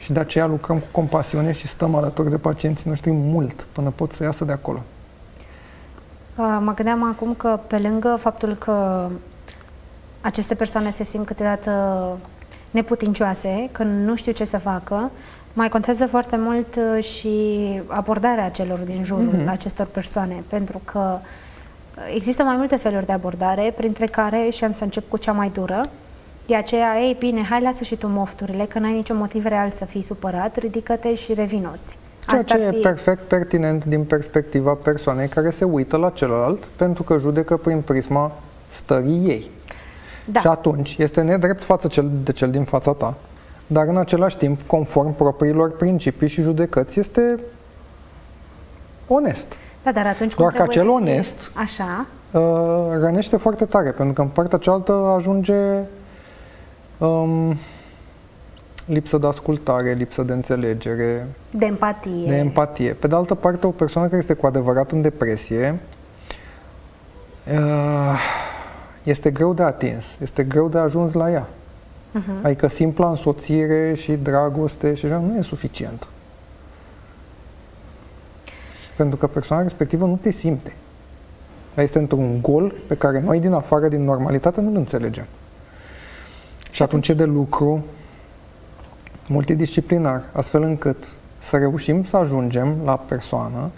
Și de aceea lucrăm cu compasiune și stăm alături de pacienții noștri mult până pot să iasă de acolo. Uh, mă gândeam acum că pe lângă faptul că aceste persoane se simt câteodată neputincioase, că nu știu ce să facă, mai contează foarte mult uh, și abordarea celor din jurul mm-hmm. acestor persoane, pentru că există mai multe feluri de abordare, printre care, și am să încep cu cea mai dură, E aceea, ei bine, hai lasă și tu mofturile, că n-ai niciun motiv real să fii supărat, ridică-te și revinoți. Ceea Asta ce fi... e perfect pertinent din perspectiva persoanei care se uită la celălalt pentru că judecă prin prisma stării ei. Da. Și atunci este nedrept față cel de cel din fața ta, dar în același timp, conform propriilor principii și judecăți, este onest. Da, dar atunci Doar că acel onest așa. Uh, rănește foarte tare, pentru că în partea cealaltă ajunge um, lipsă de ascultare, lipsă de înțelegere. De empatie. De empatie. Pe de altă parte, o persoană care este cu adevărat în depresie uh, este greu de atins, este greu de ajuns la ea. Uh-huh. Adică simpla însoțire și dragoste și așa nu e suficient. Pentru că persoana respectivă nu te simte. Este într-un gol pe care noi din afară, din normalitate, nu-l înțelegem. Și atunci e de lucru multidisciplinar, astfel încât să reușim să ajungem la persoană,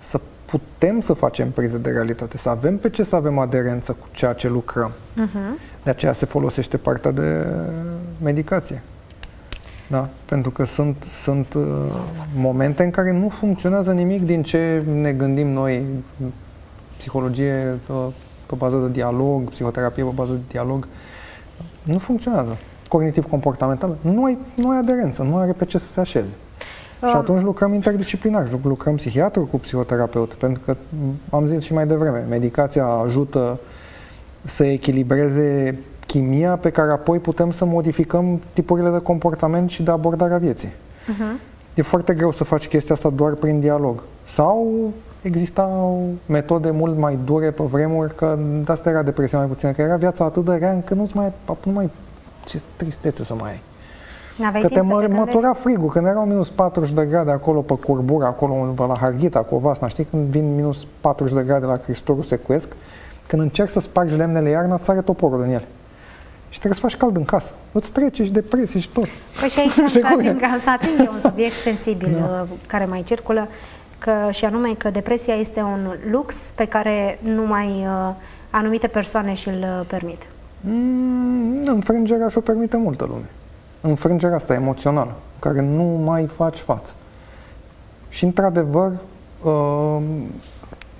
să putem să facem prize de realitate, să avem pe ce să avem aderență cu ceea ce lucrăm. Uh-huh. De aceea se folosește partea de medicație. Da? Pentru că sunt, sunt uh, momente în care nu funcționează nimic din ce ne gândim noi, psihologie uh, pe bază de dialog, psihoterapie pe bază de dialog, nu funcționează. Cognitiv-comportamental, nu ai, nu ai aderență, nu are pe ce să se așeze. Um. Și atunci lucrăm interdisciplinar, lucrăm psihiatru cu psihoterapeut, pentru că, am zis și mai devreme, medicația ajută să echilibreze chimia pe care apoi putem să modificăm tipurile de comportament și de abordare a vieții. Uh-huh. E foarte greu să faci chestia asta doar prin dialog. Sau existau metode mult mai dure pe vremuri, că de asta era depresia mai puțină, că era viața atât de rea încât nu mai, nu mai, ce tristețe să mai ai. N-aveai că te mă, mătura frigul, când erau minus 40 de grade acolo pe curbura, acolo pe la Harghita, cu Ovasna, știi, când vin minus 40 de grade la Cristorul Secuesc, când încerci să spargi lemnele iarna, ți are toporul în ele. Și trebuie să faci cald în casă. Îți trece și depresie și tot. Păi și aici am <laughs> să, ating, am să ating un subiect sensibil da. Uh, care mai circulă că, și anume că depresia este un lux pe care numai uh, anumite persoane și-l uh, permit. Mm, înfrângerea și-o permite multă lume. Înfrângerea asta emoțională, care nu mai faci față. Și, într-adevăr, uh,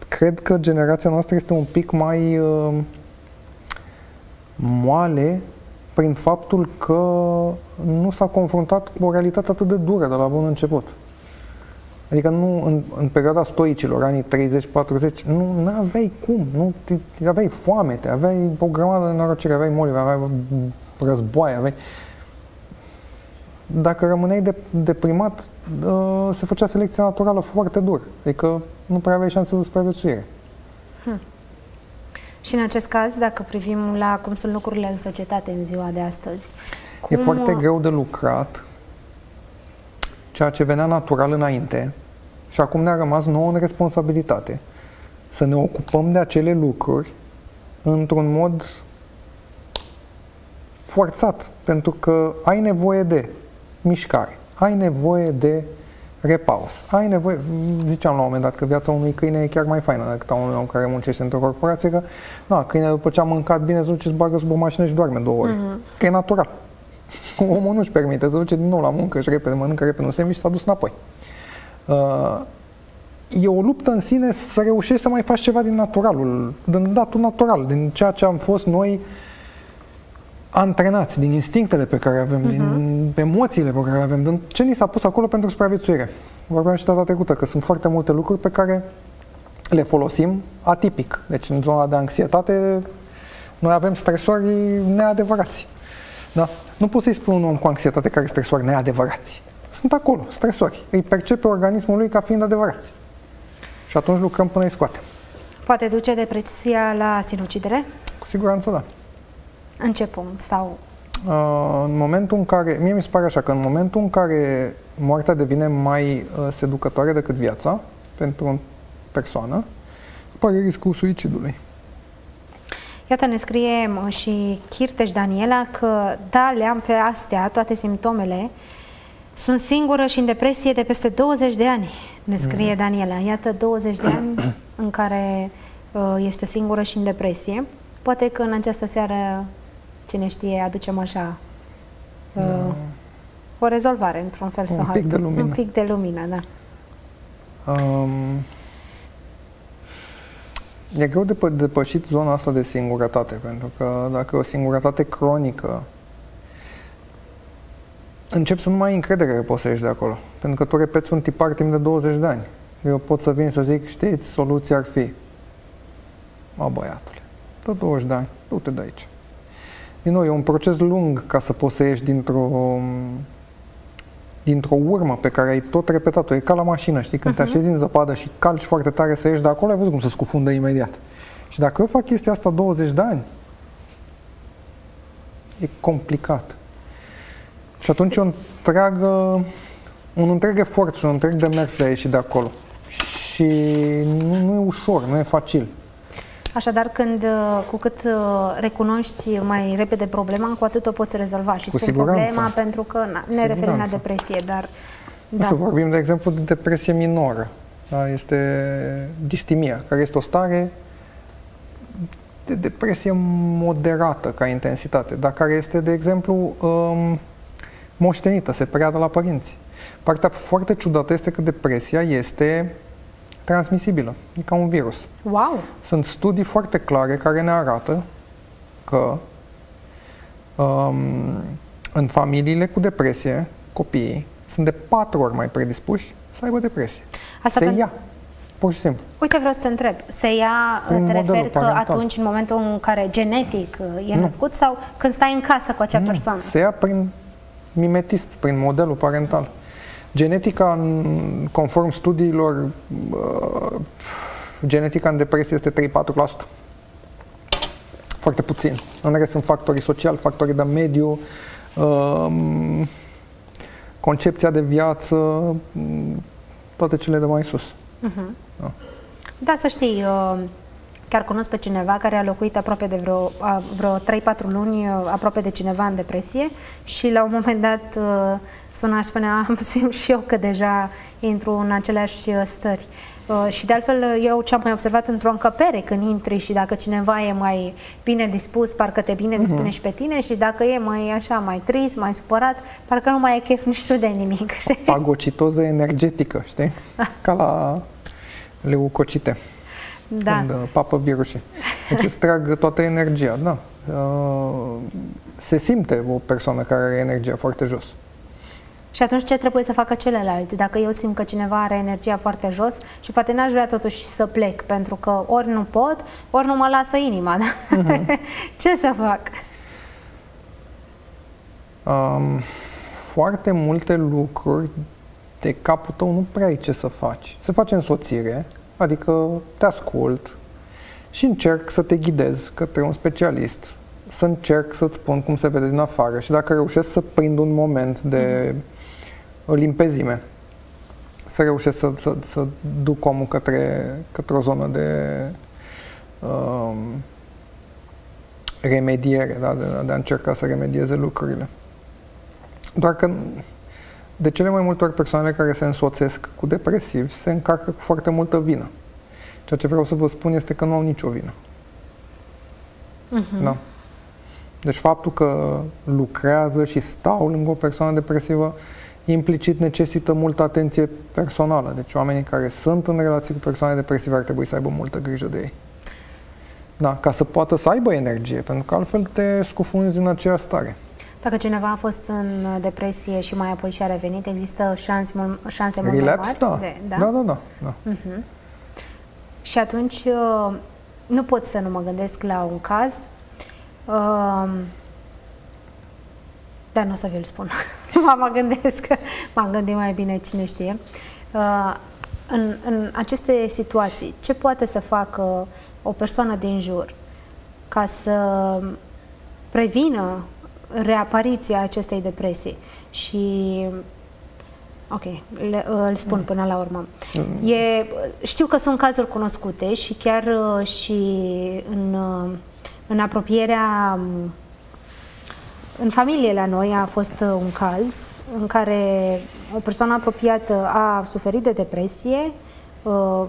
cred că generația noastră este un pic mai uh, moale prin faptul că nu s-a confruntat cu o realitate atât de dură de la bun început. Adică nu, în, în perioada stoicilor, anii 30-40, nu aveai cum, nu te, aveai foame, te aveai o grămadă de norocire, aveai moli, aveai războaie, aveai... Dacă rămâneai de, deprimat, uh, se făcea selecția naturală foarte dur, adică nu prea aveai șanse de supraviețuire. Hmm. Și în acest caz, dacă privim la cum sunt lucrurile în societate în ziua de astăzi, cum... E foarte greu de lucrat ceea ce venea natural înainte, și acum ne-a rămas nouă în responsabilitate să ne ocupăm de acele lucruri într-un mod forțat, pentru că ai nevoie de mișcare, ai nevoie de repaus, ai nevoie, ziceam la un moment dat că viața unui câine e chiar mai faină decât a unui om care muncește într-o corporație, că na, câinele după ce a mâncat bine se duce, se bagă sub o mașină și doarme două ore. Uh-huh. Că e natural. <laughs> Omul nu-și permite, se duce din nou la muncă și repede mănâncă, repede nu se și s-a dus înapoi. Uh, e o luptă în sine să reușești să mai faci ceva din naturalul, din datul natural, din ceea ce am fost noi antrenați, din instinctele pe care avem, uh-huh. din emoțiile pe care le avem, din ce ni s-a pus acolo pentru supraviețuire. vorbeam și data trecută, că sunt foarte multe lucruri pe care le folosim atipic. Deci în zona de anxietate noi avem stresori neadevărați. Da? Nu poți să-i spui un om cu anxietate care stresori neadevărați. Sunt acolo, stresori. Îi percepe organismul lui ca fiind adevărați. Și atunci lucrăm până îi scoatem. Poate duce depresia la sinucidere? Cu siguranță da. În ce punct? Sau Uh, în momentul în care, mie mi se pare așa, că în momentul în care moartea devine mai uh, seducătoare decât viața pentru o persoană, apare riscul suicidului. Iată, ne scrie uh, și Chirteș Daniela că da, le am pe astea, toate simptomele, sunt singură și în depresie de peste 20 de ani, ne scrie mm. Daniela. Iată, 20 de ani <coughs> în care uh, este singură și în depresie. Poate că în această seară cine știe, aducem așa uh, da. o rezolvare într-un fel un sau pic altul. De lumină. Un pic de lumină, da. Um, e greu de depășit zona asta de singurătate, pentru că dacă e o singurătate cronică, încep să nu mai ai încredere că poți să ieși de acolo. Pentru că tu repeți un tipar timp de 20 de ani. Eu pot să vin să zic, știți, soluția ar fi, mă băiatule, tot 20 de ani, du-te de aici. Din nou, e un proces lung ca să poți să ieși dintr-o dintr-o urmă pe care ai tot repetat-o. E ca la mașină, știi? Când uh-huh. te mhm. așezi în zăpadă și calci foarte tare să ieși de acolo, ai văzut cum se scufundă imediat. Și dacă eu fac chestia asta 20 de ani, e complicat. Și atunci o întreagă, un întreg efort și un întreg demers de a ieși de acolo. Și nu, nu e ușor, nu e facil. Așadar, când, uh, cu cât uh, recunoști mai repede problema, cu atât o poți rezolva. Și cu spun siguranță. problema pentru că na, ne referim la depresie, dar... Nu da. știu, vorbim de exemplu de depresie minoră. Da? Este distimia, care este o stare de depresie moderată ca intensitate, dar care este, de exemplu, um, moștenită, se preia de la părinți. Partea foarte ciudată este că depresia este transmisibilă, e ca un virus. Wow! Sunt studii foarte clare care ne arată că um, în familiile cu depresie, copiii sunt de patru ori mai predispuși să aibă depresie. Asta Se ia. Pur și simplu. Uite, vreau să te întreb. Se ia, Prin te referi că atunci, în momentul în care genetic uh, e nu. născut sau când stai în casă cu acea nu. persoană? Se ia prin mimetism, prin modelul parental. Genetica, conform studiilor, genetica în depresie este 3-4%. Foarte puțin. În rest sunt factorii sociali, factorii de mediu, um, concepția de viață, toate cele de mai sus. Uh-huh. Da. da, să știi, uh, chiar cunosc pe cineva care a locuit aproape de vreo, vreo 3-4 luni uh, aproape de cineva în depresie și la un moment dat uh, suna și spunea, am <laughs> simt și eu că deja intru în aceleași uh, stări. Uh, și de altfel, eu ce am mai observat într-o încăpere când intri și dacă cineva e mai bine dispus, parcă te bine dispune uh-huh. și pe tine și dacă e mai așa, mai trist, mai supărat, parcă nu mai e chef nici tu de nimic. <laughs> Știi? Fagocitoză energetică, știi? <laughs> Ca la leucocite. Da. Când uh, papă virusii. Deci îți trag toată energia, da. Se simte o persoană care are energia foarte jos. Și atunci ce trebuie să facă celălalt? Dacă eu simt că cineva are energia foarte jos și poate n-aș vrea totuși să plec, pentru că ori nu pot, ori nu mă lasă inima. Da? Uh-huh. <laughs> ce să fac? Um, foarte multe lucruri de capul tău nu prea ai ce să faci. Se face însoțire, adică te ascult și încerc să te ghidez către un specialist, să încerc să-ți spun cum se vede din afară și dacă reușesc să prind un moment de uh-huh o limpezime. Să reușesc să, să, să duc omul către, către o zonă de um, remediere, da? de, de a încerca să remedieze lucrurile. Doar că de cele mai multe ori persoanele care se însoțesc cu depresivi se încarcă cu foarte multă vină. Ceea ce vreau să vă spun este că nu au nicio vină. Uh-huh. Da? Deci faptul că lucrează și stau lângă o persoană depresivă implicit necesită multă atenție personală. Deci oamenii care sunt în relații cu persoane depresive ar trebui să aibă multă grijă de ei. Da, ca să poată să aibă energie, pentru că altfel te scufunzi în aceeași stare. Dacă cineva a fost în depresie și mai apoi și-a revenit, există șanse, mult, șanse mult mai Relapse? mari? Da. De, da, da, da. da. Și atunci uh, nu pot să nu mă gândesc la un caz, uh, dar nu o să vi-l spun. <laughs> mă mă gândesc, m-am gândit mai bine cine știe. Uh, În, în aceste situații, ce poate să facă o persoană din jur ca să prevină reapariția acestei depresii? Și Ok, le, îl spun până la urmă. E, știu că sunt cazuri cunoscute și chiar uh, și în, uh, în apropierea, um, în familie la noi a fost uh, un caz în care o persoană apropiată a suferit de depresie, uh,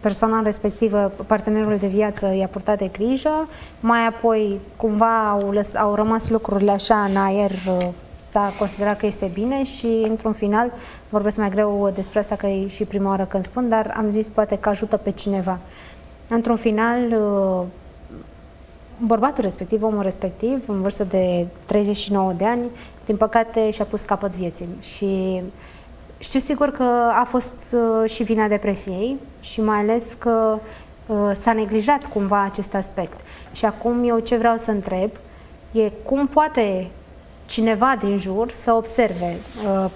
persoana respectivă, partenerul de viață i-a purtat de grijă, mai apoi cumva au, lăs, au rămas lucrurile așa în aer, uh, s-a considerat că este bine și într-un final, vorbesc mai greu despre asta că e și prima oară când spun, dar am zis poate că ajută pe cineva. Într-un final, uh, bărbatul respectiv, omul respectiv, în vârstă de 39 de ani, din păcate și-a pus capăt vieții și știu sigur că a fost uh, și vina depresiei și mai ales că uh, s-a neglijat cumva acest aspect. Și acum eu ce vreau să întreb e cum poate cineva din jur să observe, uh,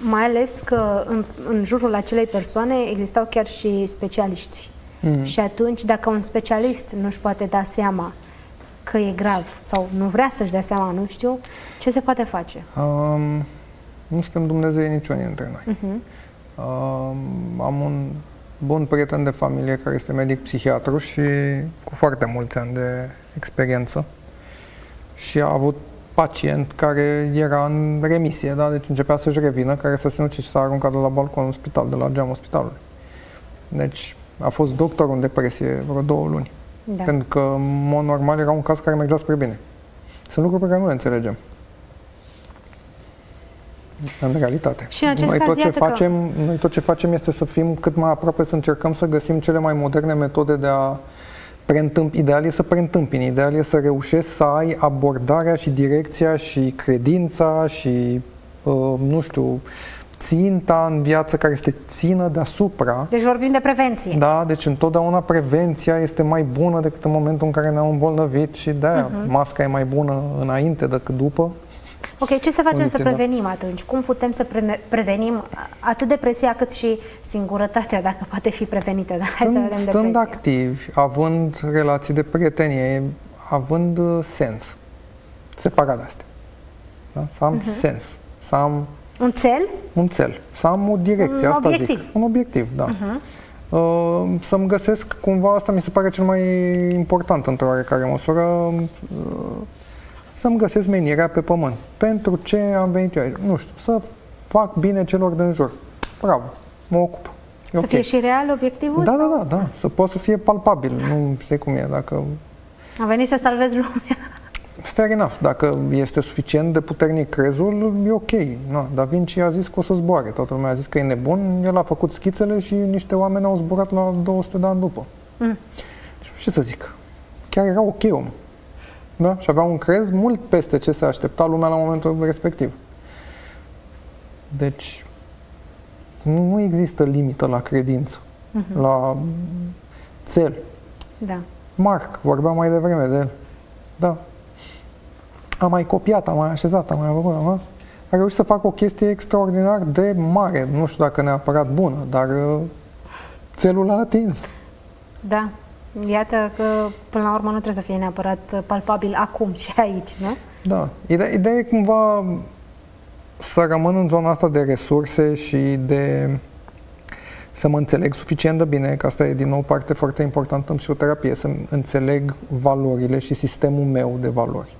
mai ales că în, în jurul acelei persoane existau chiar și specialiști. Mm. Și atunci, dacă un specialist nu își poate da seama că e grav sau nu vrea să-și dea seama, nu știu, ce se poate face? Um, nu suntem Dumnezeu niciunii dintre noi. Uh-huh. Um, am un bun prieten de familie care este medic psihiatru și cu foarte mulți ani de experiență și a avut pacient care era în remisie, da? deci începea să-și revină, care s-a sinucis și s-a aruncat de la balconul spital, de la geamul spitalului. Deci a fost doctor în depresie vreo două luni. Da. Pentru că, în mod normal, era un caz care mergea spre bine. Sunt lucruri pe care nu le înțelegem. În realitate. Și în acest noi, caz, tot ce iată că- facem, noi tot ce facem este să fim cât mai aproape, să încercăm să găsim cele mai moderne metode de a preîntâmpi. Ideal e să preîntâmpini, ideal e să reușești să ai abordarea și direcția și credința și, uh, nu știu, ținta în viață care este țină deasupra Deci vorbim de prevenție. da, deci întotdeauna prevenția este mai bună decât în momentul în care ne-am îmbolnăvit și de-aia Mhm. masca e mai bună înainte decât după. Ok, ce să facem să Condiții, da. prevenim atunci? Cum putem să pre- prevenim atât depresia cât și singurătatea, dacă poate fi prevenită? Dar <laughs> hai să Stând, vedem stând depresia. activi, având relații de prietenie, având uh, sens, separat de astea. Da? Să am Mhm. sens, să am Un cel? un cel, să am o direcție, Un asta obiectiv. Mhm. zic. Un obiectiv, da. Uh, să-mi găsesc, cumva, asta mi se pare cel mai important într-o oarecare măsură, uh, să-mi găsesc menirea pe pământ. Pentru ce am venit eu aici? Nu știu, să fac bine celor din jur. Bravo, mă ocup. E Să ok. fie și real obiectivul? Da, sau- da, da, da, să poată să fie palpabil. Nu știi cum e, dacă Am venit să salvez lumea. Fair enough. Dacă este suficient de puternic crezul, e ok. No, Da Vinci a zis că o să zboare. Toată lumea a zis că e nebun. El a făcut schițele și niște oameni au zburat la 200 de ani după. Mm. Deci, ce să zic. Chiar era ok om. Da? Și avea un crez mult peste ce se aștepta lumea la momentul respectiv. Deci, nu nu există limită la credință, Mhm. la țel. Da. Marc, vorbeam mai devreme de el. Da. A mai copiat, a mai așezat, a mai făcut, a, a reușit să facă o chestie extraordinar de mare. Nu știu dacă neapărat bună, dar uh, țelul l-a atins. Da. Iată că, până la urmă, nu trebuie să fie neapărat palpabil acum și aici, nu? Da. Ideea, ideea e cumva să rămân în zona asta de resurse și de să mă înțeleg suficient de bine, că asta e din nou parte foarte importantă în psihoterapie, să înțeleg valorile și sistemul meu de valori.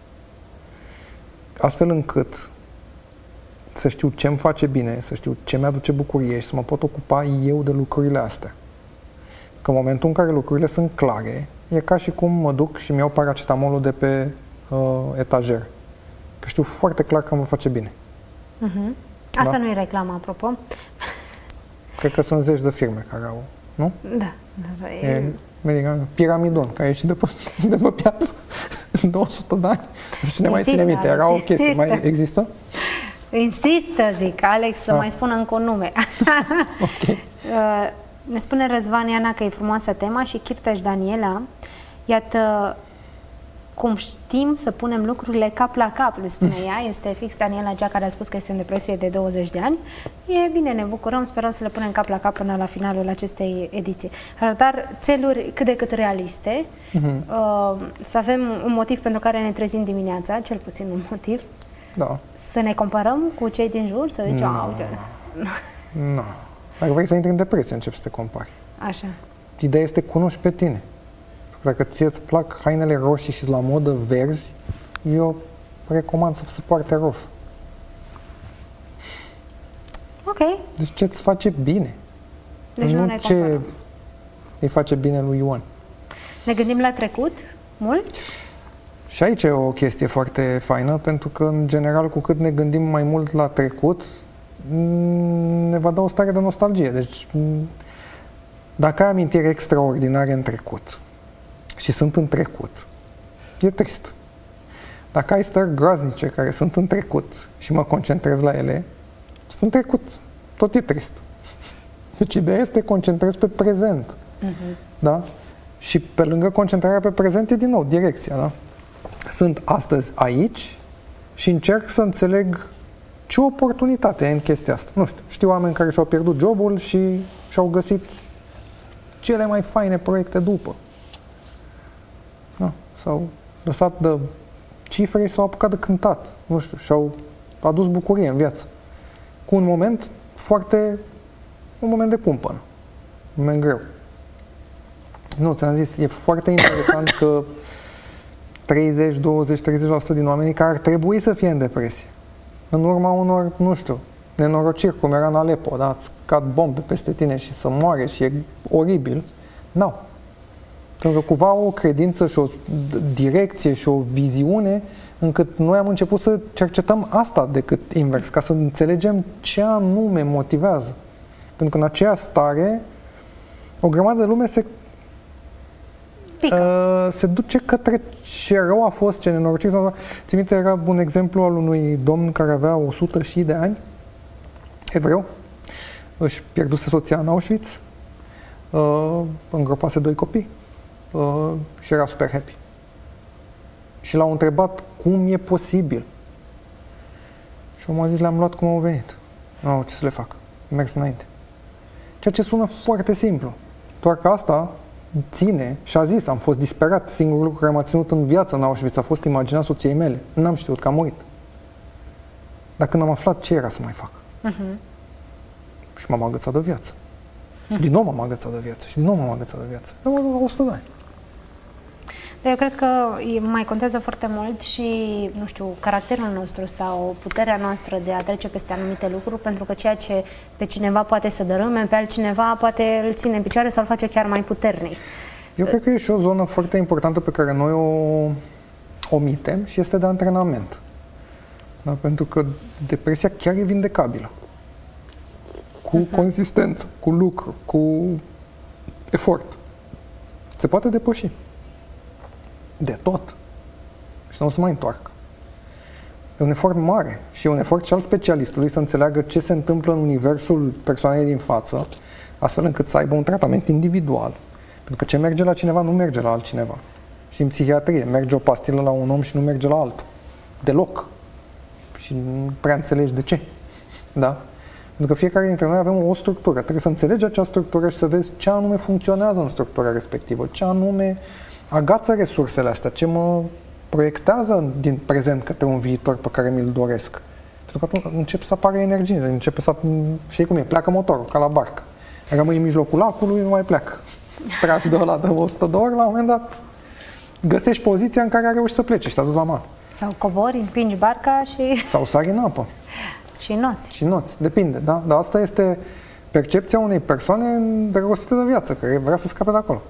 Astfel încât să știu ce îmi face bine, să știu ce mi-aduce bucurie și să mă pot ocupa eu de lucrurile astea. Că în momentul în care lucrurile sunt clare, e ca și cum mă duc și mi iau paracetamolul de pe uh, etajer. Că știu foarte clar că mă face bine. Mhm. Asta Da. nu e reclamă, apropo. Cred că sunt zeci de firme care au, nu? Da. da, da E, e... medica, piramidon, care e și de pe, de pe piață. 200 de ani. Nu știu cine mai Insistă, ține minte. Era o Alex, chestie. insistă. Mai există? Insistă, zic, Alex, să Da. mai spun încă un nume. <laughs> Ok. Uh, ne spune Răzvan Iana că e frumoasă tema și Chirteș Daniela. Iată cum știm să punem lucrurile cap la cap, le spune ea. <laughs> Este fix Daniela cea care a spus că este în depresie de 20 de ani. E bine, ne bucurăm, sperăm să le punem cap la cap până la finalul acestei ediții. Dar țeluri cât de cât realiste, Mhm. uh, să avem un motiv pentru care ne trezim dimineața, cel puțin un motiv, Da. să ne comparăm cu cei din jur, să zicem, Nu. "A, uite, Nu. Dacă vrei să intri în depresie, începi să te compari. așa. Ideea este cunoști pe tine. Dacă ție îți plac hainele roșii și la modă verzi, eu recomand să se poarte roșu. Ok, Deci ce îți face bine? deci nu, ne ce comparăm. îi face bine lui Ioan. Ne gândim la trecut mult? Și aici e o chestie foarte faină, pentru că, în general, cu cât ne gândim mai mult la trecut, m, ne va da o stare de nostalgie. Deci, m, dacă ai amintiri extraordinare în trecut și sunt în trecut, e trist. Dacă ai stări groaznice care sunt în trecut și mă concentrez la ele, sunt în trecut. Tot e trist. <laughs> Deci ideea este să te concentrezi pe prezent. Da? Și pe lângă concentrarea pe prezent e din nou direcția, da? Sunt astăzi aici și încerc să înțeleg ce oportunitate e în chestia asta. Nu știu, știu oameni care și-au pierdut jobul și și-au găsit cele mai faine proiecte după. Da? S-au lăsat de cifre și s-au apucat de cântat. Nu știu, și-au adus bucurie în viață. Cu un moment foarte, un moment de cumpănă. Un moment greu. Nu, ți-am zis, e foarte interesant <coughs> că 30, 20, 30% din oamenii care ar trebui să fie în depresie. În urma unor, nu știu, nenorociri, cum era în Alepo, da? Îți cad bombe peste tine și să moare și e oribil. N-au. Pentru că cumva au o credință și o direcție și o viziune încât noi am început să cercetăm asta decât invers, ca să înțelegem ce anume motivează. Pentru că în aceea stare o grămadă de lume se Pică. Uh, se duce către ce rău a fost, ce nenorocire. sau- Țin minte, era un exemplu al unui domn care avea 100 și de ani, evreu, își pierduse soția în Auschwitz, uh, îngropase doi copii uh, și era super happy. Și l-au întrebat cum e posibil. Și omul a zis, le-am luat cum au venit. Nu au ce să le fac. Mers înainte. Ceea ce sună foarte simplu. Doar că asta ține și a zis, am fost disperat, singurul lucru care m-a ținut în viață în Auschwitz a fost imaginea soției mele. N-am știut că a murit. Dar când am aflat ce era să mai fac. Și m-am agățat de viață. Și din nou m-am agățat de viață. Și din nou m-am agățat de viață. Eu la 100 de ani. Dar eu cred că e- mai contează foarte mult și, nu știu, caracterul nostru sau puterea noastră de a trece peste anumite lucruri, pentru că ceea ce pe cineva poate să dărâme, pe altcineva poate îl ține în picioare sau îl face chiar mai puternic. Eu cred că e și o zonă foarte importantă pe care noi o omitem și este de antrenament. Da? Pentru că depresia chiar e vindecabilă. Cu consistență, cu lucru, cu efort. Se poate depăși. De tot. Și nu o să mai întoarcă. E un efort mare și e un efort și al specialistului să înțeleagă ce se întâmplă în universul persoanei din față, astfel încât să aibă un tratament individual. Pentru că ce merge la cineva nu merge la altcineva. Și în psihiatrie merge o pastilă la un om și nu merge la altul. Deloc. Și nu prea înțelegi de ce. Da? Pentru că fiecare dintre noi avem o structură. Trebuie să înțelegi acea structură și să vezi ce anume funcționează în structura respectivă, ce anume agață resursele astea, ce mă proiectează din prezent către un viitor pe care mi-l doresc. Pentru că atunci încep să apară energie, începe să, știi cum e, pleacă motorul, ca la barcă. Rămâi în mijlocul lacului, nu mai pleacă. Tragi de ăla de 100 de ori, la un moment dat găsești poziția în care ai reușit să plece și te-a dus la mal. Sau cobori, împingi barca și, Sau sari în apă și noți. și noți, depinde, da? Dar asta este percepția unei persoane îndrăgostite de viață, care vrea să scape de acolo.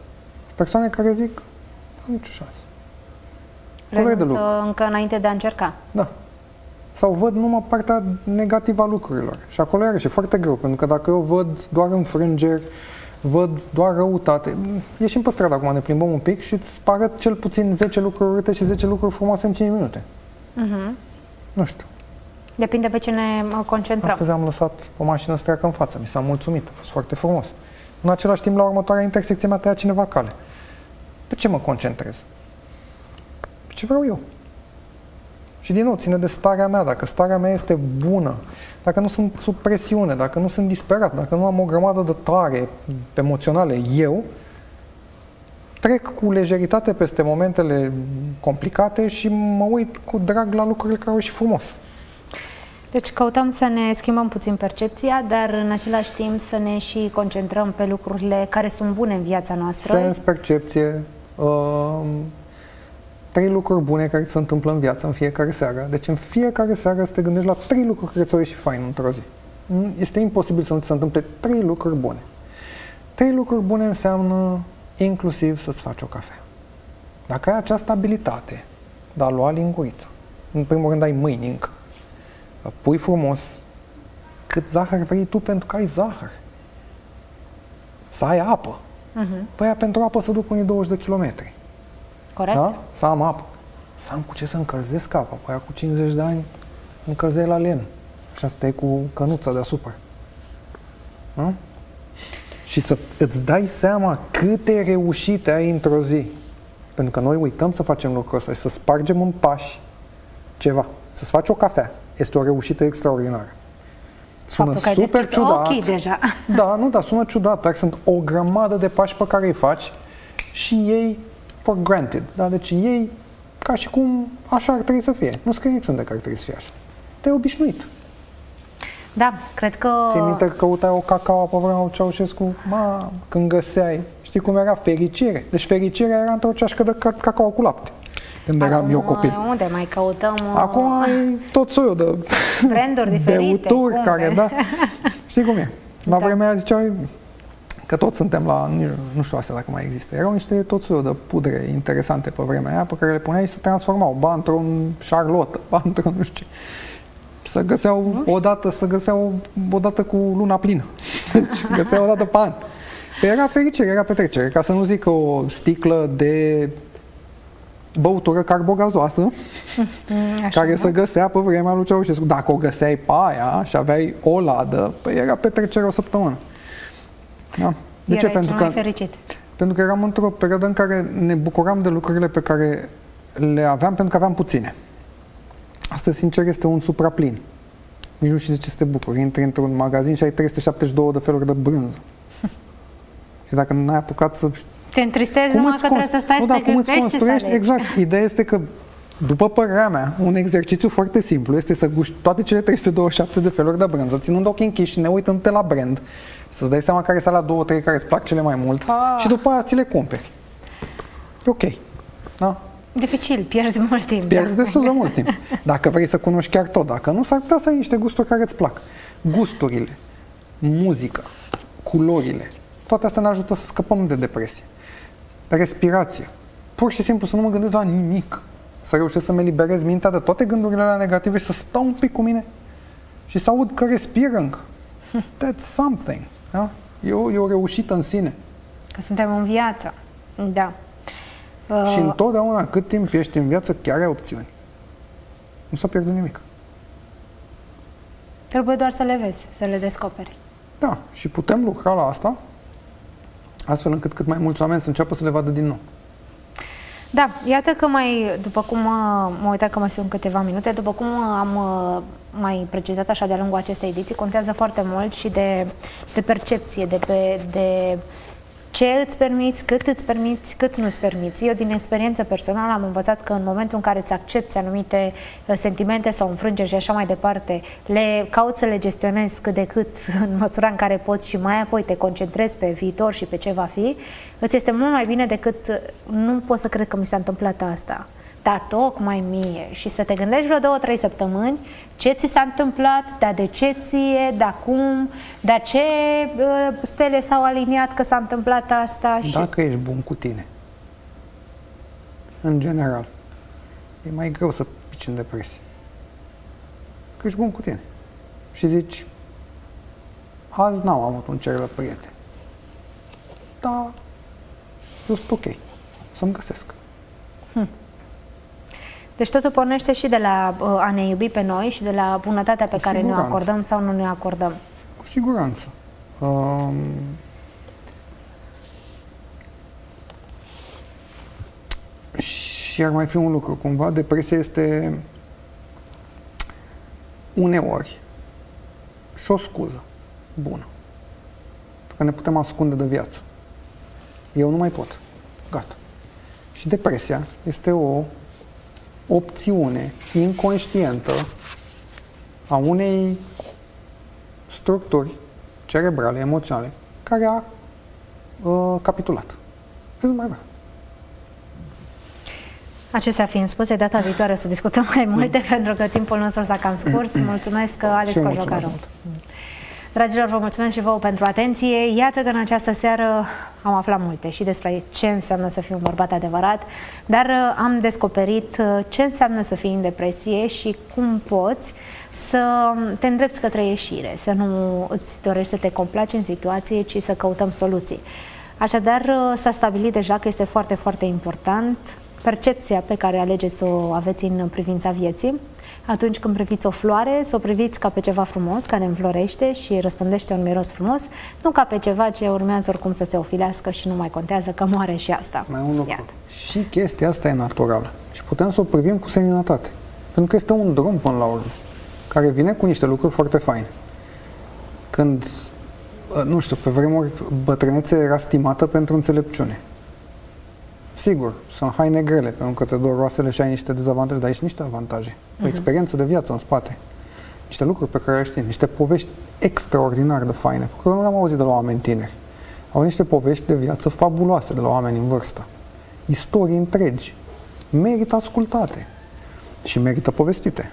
Persoane care zic, am nicio șansă. Acolo e de lucru. Renunță încă înainte de a încerca. Da. Sau văd numai partea negativă a lucrurilor. Și acolo iarăși e foarte greu, pentru că dacă eu văd doar înfrângeri, văd doar răutate. Ieșim pe stradă acum, ne plimbăm un pic și îți arăt cel puțin 10 lucruri urâte și 10 lucruri frumoase în 5 minute. Mhm. Nu știu. Depinde pe ce ne uh, concentrăm. Astăzi am lăsat o mașină să treacă în față. Mi s-a mulțumit. A fost foarte frumos. În același timp, la următoarea intersecție mi-a tăiat cineva cale. Pe ce mă concentrez? Pe ce vreau eu? Și din nou, ține de starea mea. Dacă starea mea este bună, dacă nu sunt sub presiune, dacă nu sunt disperat, dacă nu am o grămadă de tare emoționale eu, trec cu lejeritate peste momentele complicate și mă uit cu drag la lucrurile care au și frumos. Deci căutăm să ne schimbăm puțin percepția, dar în același timp să ne și concentrăm pe lucrurile care sunt bune în viața noastră. Sens, percepție, uh, trei lucruri bune care ți se întâmplă în viață în fiecare seară. Deci în fiecare seară să te gândești la trei lucruri care ți-au ieșit fain într-o zi. Mm, Este imposibil să nu ți se întâmple trei lucruri bune. Trei lucruri bune înseamnă inclusiv să-ți faci o cafea. Dacă ai această abilitate de a lua lingurița, în primul rând ai mâini încă, pui frumos cât zahăr vrei tu pentru că ai zahăr. Să ai apă. Uh-huh. Păi pentru apă să duc unii 20 de kilometri. Corect? Da? Să am apă. Să am cu ce să încălzesc apa. Păi cu 50 de ani încălzeai la len. Și asta cu cănuța deasupra. Da? Și să îți dai seama câte reușite ai într-o zi. Pentru că noi uităm să facem lucrul ăsta și să spargem în pași ceva. Să-ți faci o cafea. Este o reușită extraordinară. Sună Faptul că ai super deschis ciudat. ochii deja. <laughs> Da, nu, dar sună ciudat, dar sunt o grămadă de pași pe care îi faci și ei for granted. Da? Deci ei ca și cum așa ar trebui să fie. Nu scrie niciunde că ar trebui să fie așa. Te-ai obișnuit. Da, cred că... Ții minte că căutai o cacao pe vremea lui Ceaușescu? Ma, când găseai, știi cum era? Fericire. Deci fericirea era într-o ceașcă de ca- cacao cu lapte. Când eram eu copil. Unde mai căutăm uh, Acum ai <laughs> tot soiul de branduri <laughs> diferite? beuturi cum care, vezi? da. <laughs> Știi cum e? La Da. vremea aia ziceau că toți suntem la, nici- nu știu asta dacă mai există, erau niște tot soiul de pudre interesante pe vremea aia pe care le puneai și se transformau, ba într-un Charlotte, ba într-un nu știu ce. Să găseau odată, să găseau odată cu luna plină. Deci găseau odată pe an. Păi era fericire, era petrecere, ca să nu zic că o sticlă de băutură carbogazoasă Mm, Așa, care nu? se găsea pe vremea lui Ceaușescu. Dacă o găseai pe aia și aveai o ladă, păi era petrecere o săptămână. Da. De ce? Erai Pentru cel că, mai fericit. pentru că eram într-o perioadă în care ne bucuram de lucrurile pe care le aveam pentru că aveam puține. Asta, sincer, este un supraplin. Nici nu știu de ce să te bucuri. Intri într-un magazin și ai 372 de feluri de brânză. <laughs> și dacă n-ai apucat să Te întristezi numai că îți trebuie să stai nu, să da, te cum îți gândești ce să construiești? alegi. Exact. Ideea este că, după părerea mea, un exercițiu foarte simplu este să guști toate cele 327 de feluri de brânză, ținând ochii închiși și ne uitându-te la brand, să-ți dai seama care sunt la două, trei care îți plac cele mai mult Ah. și după aia ți le cumperi. E ok. Da? Dificil, pierzi <laughs> mult timp. Pierzi da. destul de mult timp. Dacă vrei să cunoști chiar tot, dacă nu, s-ar putea să ai niște gusturi care îți plac. Gusturile, muzica, culorile, toate astea ne ajută să scăpăm de depresie. Respirație. Pur și simplu să nu mă gândesc la nimic. Să reușesc să-mi eliberez mintea de toate gândurile alea negative și să stau un pic cu mine și să aud că respir încă. <laughs> That's something. Da? E, o, e o reușită în sine. Că suntem în viață. Da. Și Uh, întotdeauna, cât timp ești în viață, chiar ai opțiuni. Nu s-a pierdut nimic. Trebuie doar să le vezi, să le descoperi. Da, și putem lucra la asta astfel încât cât mai mulți oameni să înceapă să le vadă din nou. Da, iată că mai, după cum uh, mă uitam că mai sunt câteva minute, după cum uh, am uh, mai precizat așa de-a lungul acestei ediții, contează foarte mult și de, de percepție, de, pe, de ce îți permiți, cât îți permiți, cât nu îți permiți. Eu, din experiență personală, am învățat că în momentul în care îți accepti anumite uh, sentimente sau înfrângeri și așa mai departe, le cauți să le gestionezi cât de cât <laughs> în măsura în care poți și mai apoi te concentrezi pe viitor și pe ce va fi, îți este mult mai bine decât uh, nu pot să cred că mi s-a întâmplat asta. Da, tocmai mie. Și să te gândești vreo două, trei săptămâni ce ți s-a întâmplat, dar de ce ție, de cum, dar ce uh, stele s-au aliniat că s-a întâmplat asta și... Dacă ești bun cu tine, în general, e mai greu să pici în depresie. Că ești bun cu tine. Și zici, azi n-am avut un cer de prieteni. dar eu sunt ok să-mi găsesc. Hm. Deci totul pornește și de la uh, a ne iubi pe noi și de la bunătatea pe Cu care ne acordăm sau nu ne acordăm. Cu siguranță. Um, și ar mai fi un lucru, cumva, depresia este uneori și o scuză bună. Că ne putem ascunde de viață. Eu nu mai pot. Gata. Și depresia este o opțiune inconștientă a unei structuri cerebrale, emoționale, care a uh, capitulat. Nu mai vrea. Acestea fiind spuse, data viitoare o să discutăm mai multe, <laughs> pentru că timpul nostru s-a cam scurs. Mulțumesc, Alex Cojocaru. Dragilor, vă mulțumesc și vouă pentru atenție. Iată că în această seară am aflat multe și despre ce înseamnă să fii un bărbat adevărat, dar uh, am descoperit uh, ce înseamnă să fii în depresie și cum poți să te îndrepți către ieșire, să nu îți dorești să te complaci în situație, ci să căutăm soluții. Așadar, uh, s-a stabilit deja că este foarte, foarte important percepția pe care alegeți să o aveți în privința vieții, atunci când priviți o floare, să o priviți ca pe ceva frumos, care înflorește și răspândește un miros frumos, nu ca pe ceva ce urmează oricum să se ofilească și nu mai contează că moare și asta. Mai un lucru. Iată. Și chestia asta e naturală și putem să o privim cu seninătate. Pentru că este un drum până la urmă, care vine cu niște lucruri foarte faine. Când, nu știu, pe vremuri bătrânețe era stimată pentru înțelepciune. Sigur, sunt haine grele, pentru că te dor roasele și ai niște dezavantaje, dar ai și niște avantaje. O uh-huh. experiență de viață în spate. Niște lucruri pe care le știi, niște povești extraordinar de faine, pe care nu le-am auzit de la oameni tineri. Au niște povești de viață fabuloase de la oameni în vârstă. Istorii întregi. Merită ascultate și merită povestite.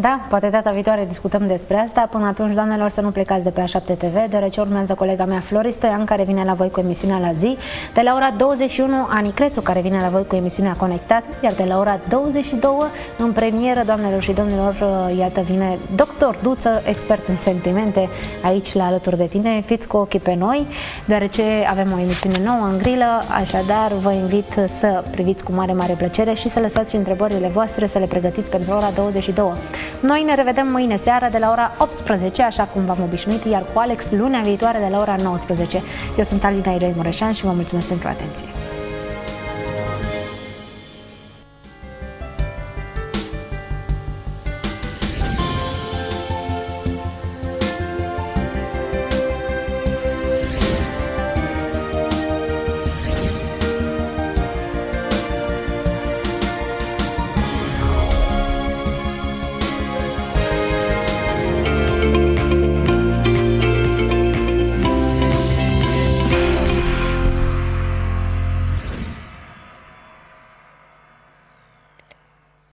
Da, poate data viitoare discutăm despre asta. Până atunci, doamnelor, să nu plecați de pe A7 TV, deoarece urmează colega mea Floris Stoian, care vine la voi cu emisiunea la zi. De la ora 21, Ani Crețu, care vine la voi cu emisiunea Conectat, iar de la ora 22, în premieră, doamnelor și domnilor, uh, iată, vine Doctor Duță, expert în sentimente, aici la alături de tine. Fiți cu ochii pe noi, deoarece avem o emisiune nouă în grilă, așadar vă invit să priviți cu mare, mare plăcere și să lăsați și întrebările voastre, să le pregătiți pentru ora 22. Noi ne revedem mâine seară de la ora 18, așa cum v-am obișnuit, iar cu Alex lunea viitoare de la ora 19. Eu sunt Alina Irei Mureșan și vă mulțumesc pentru atenție.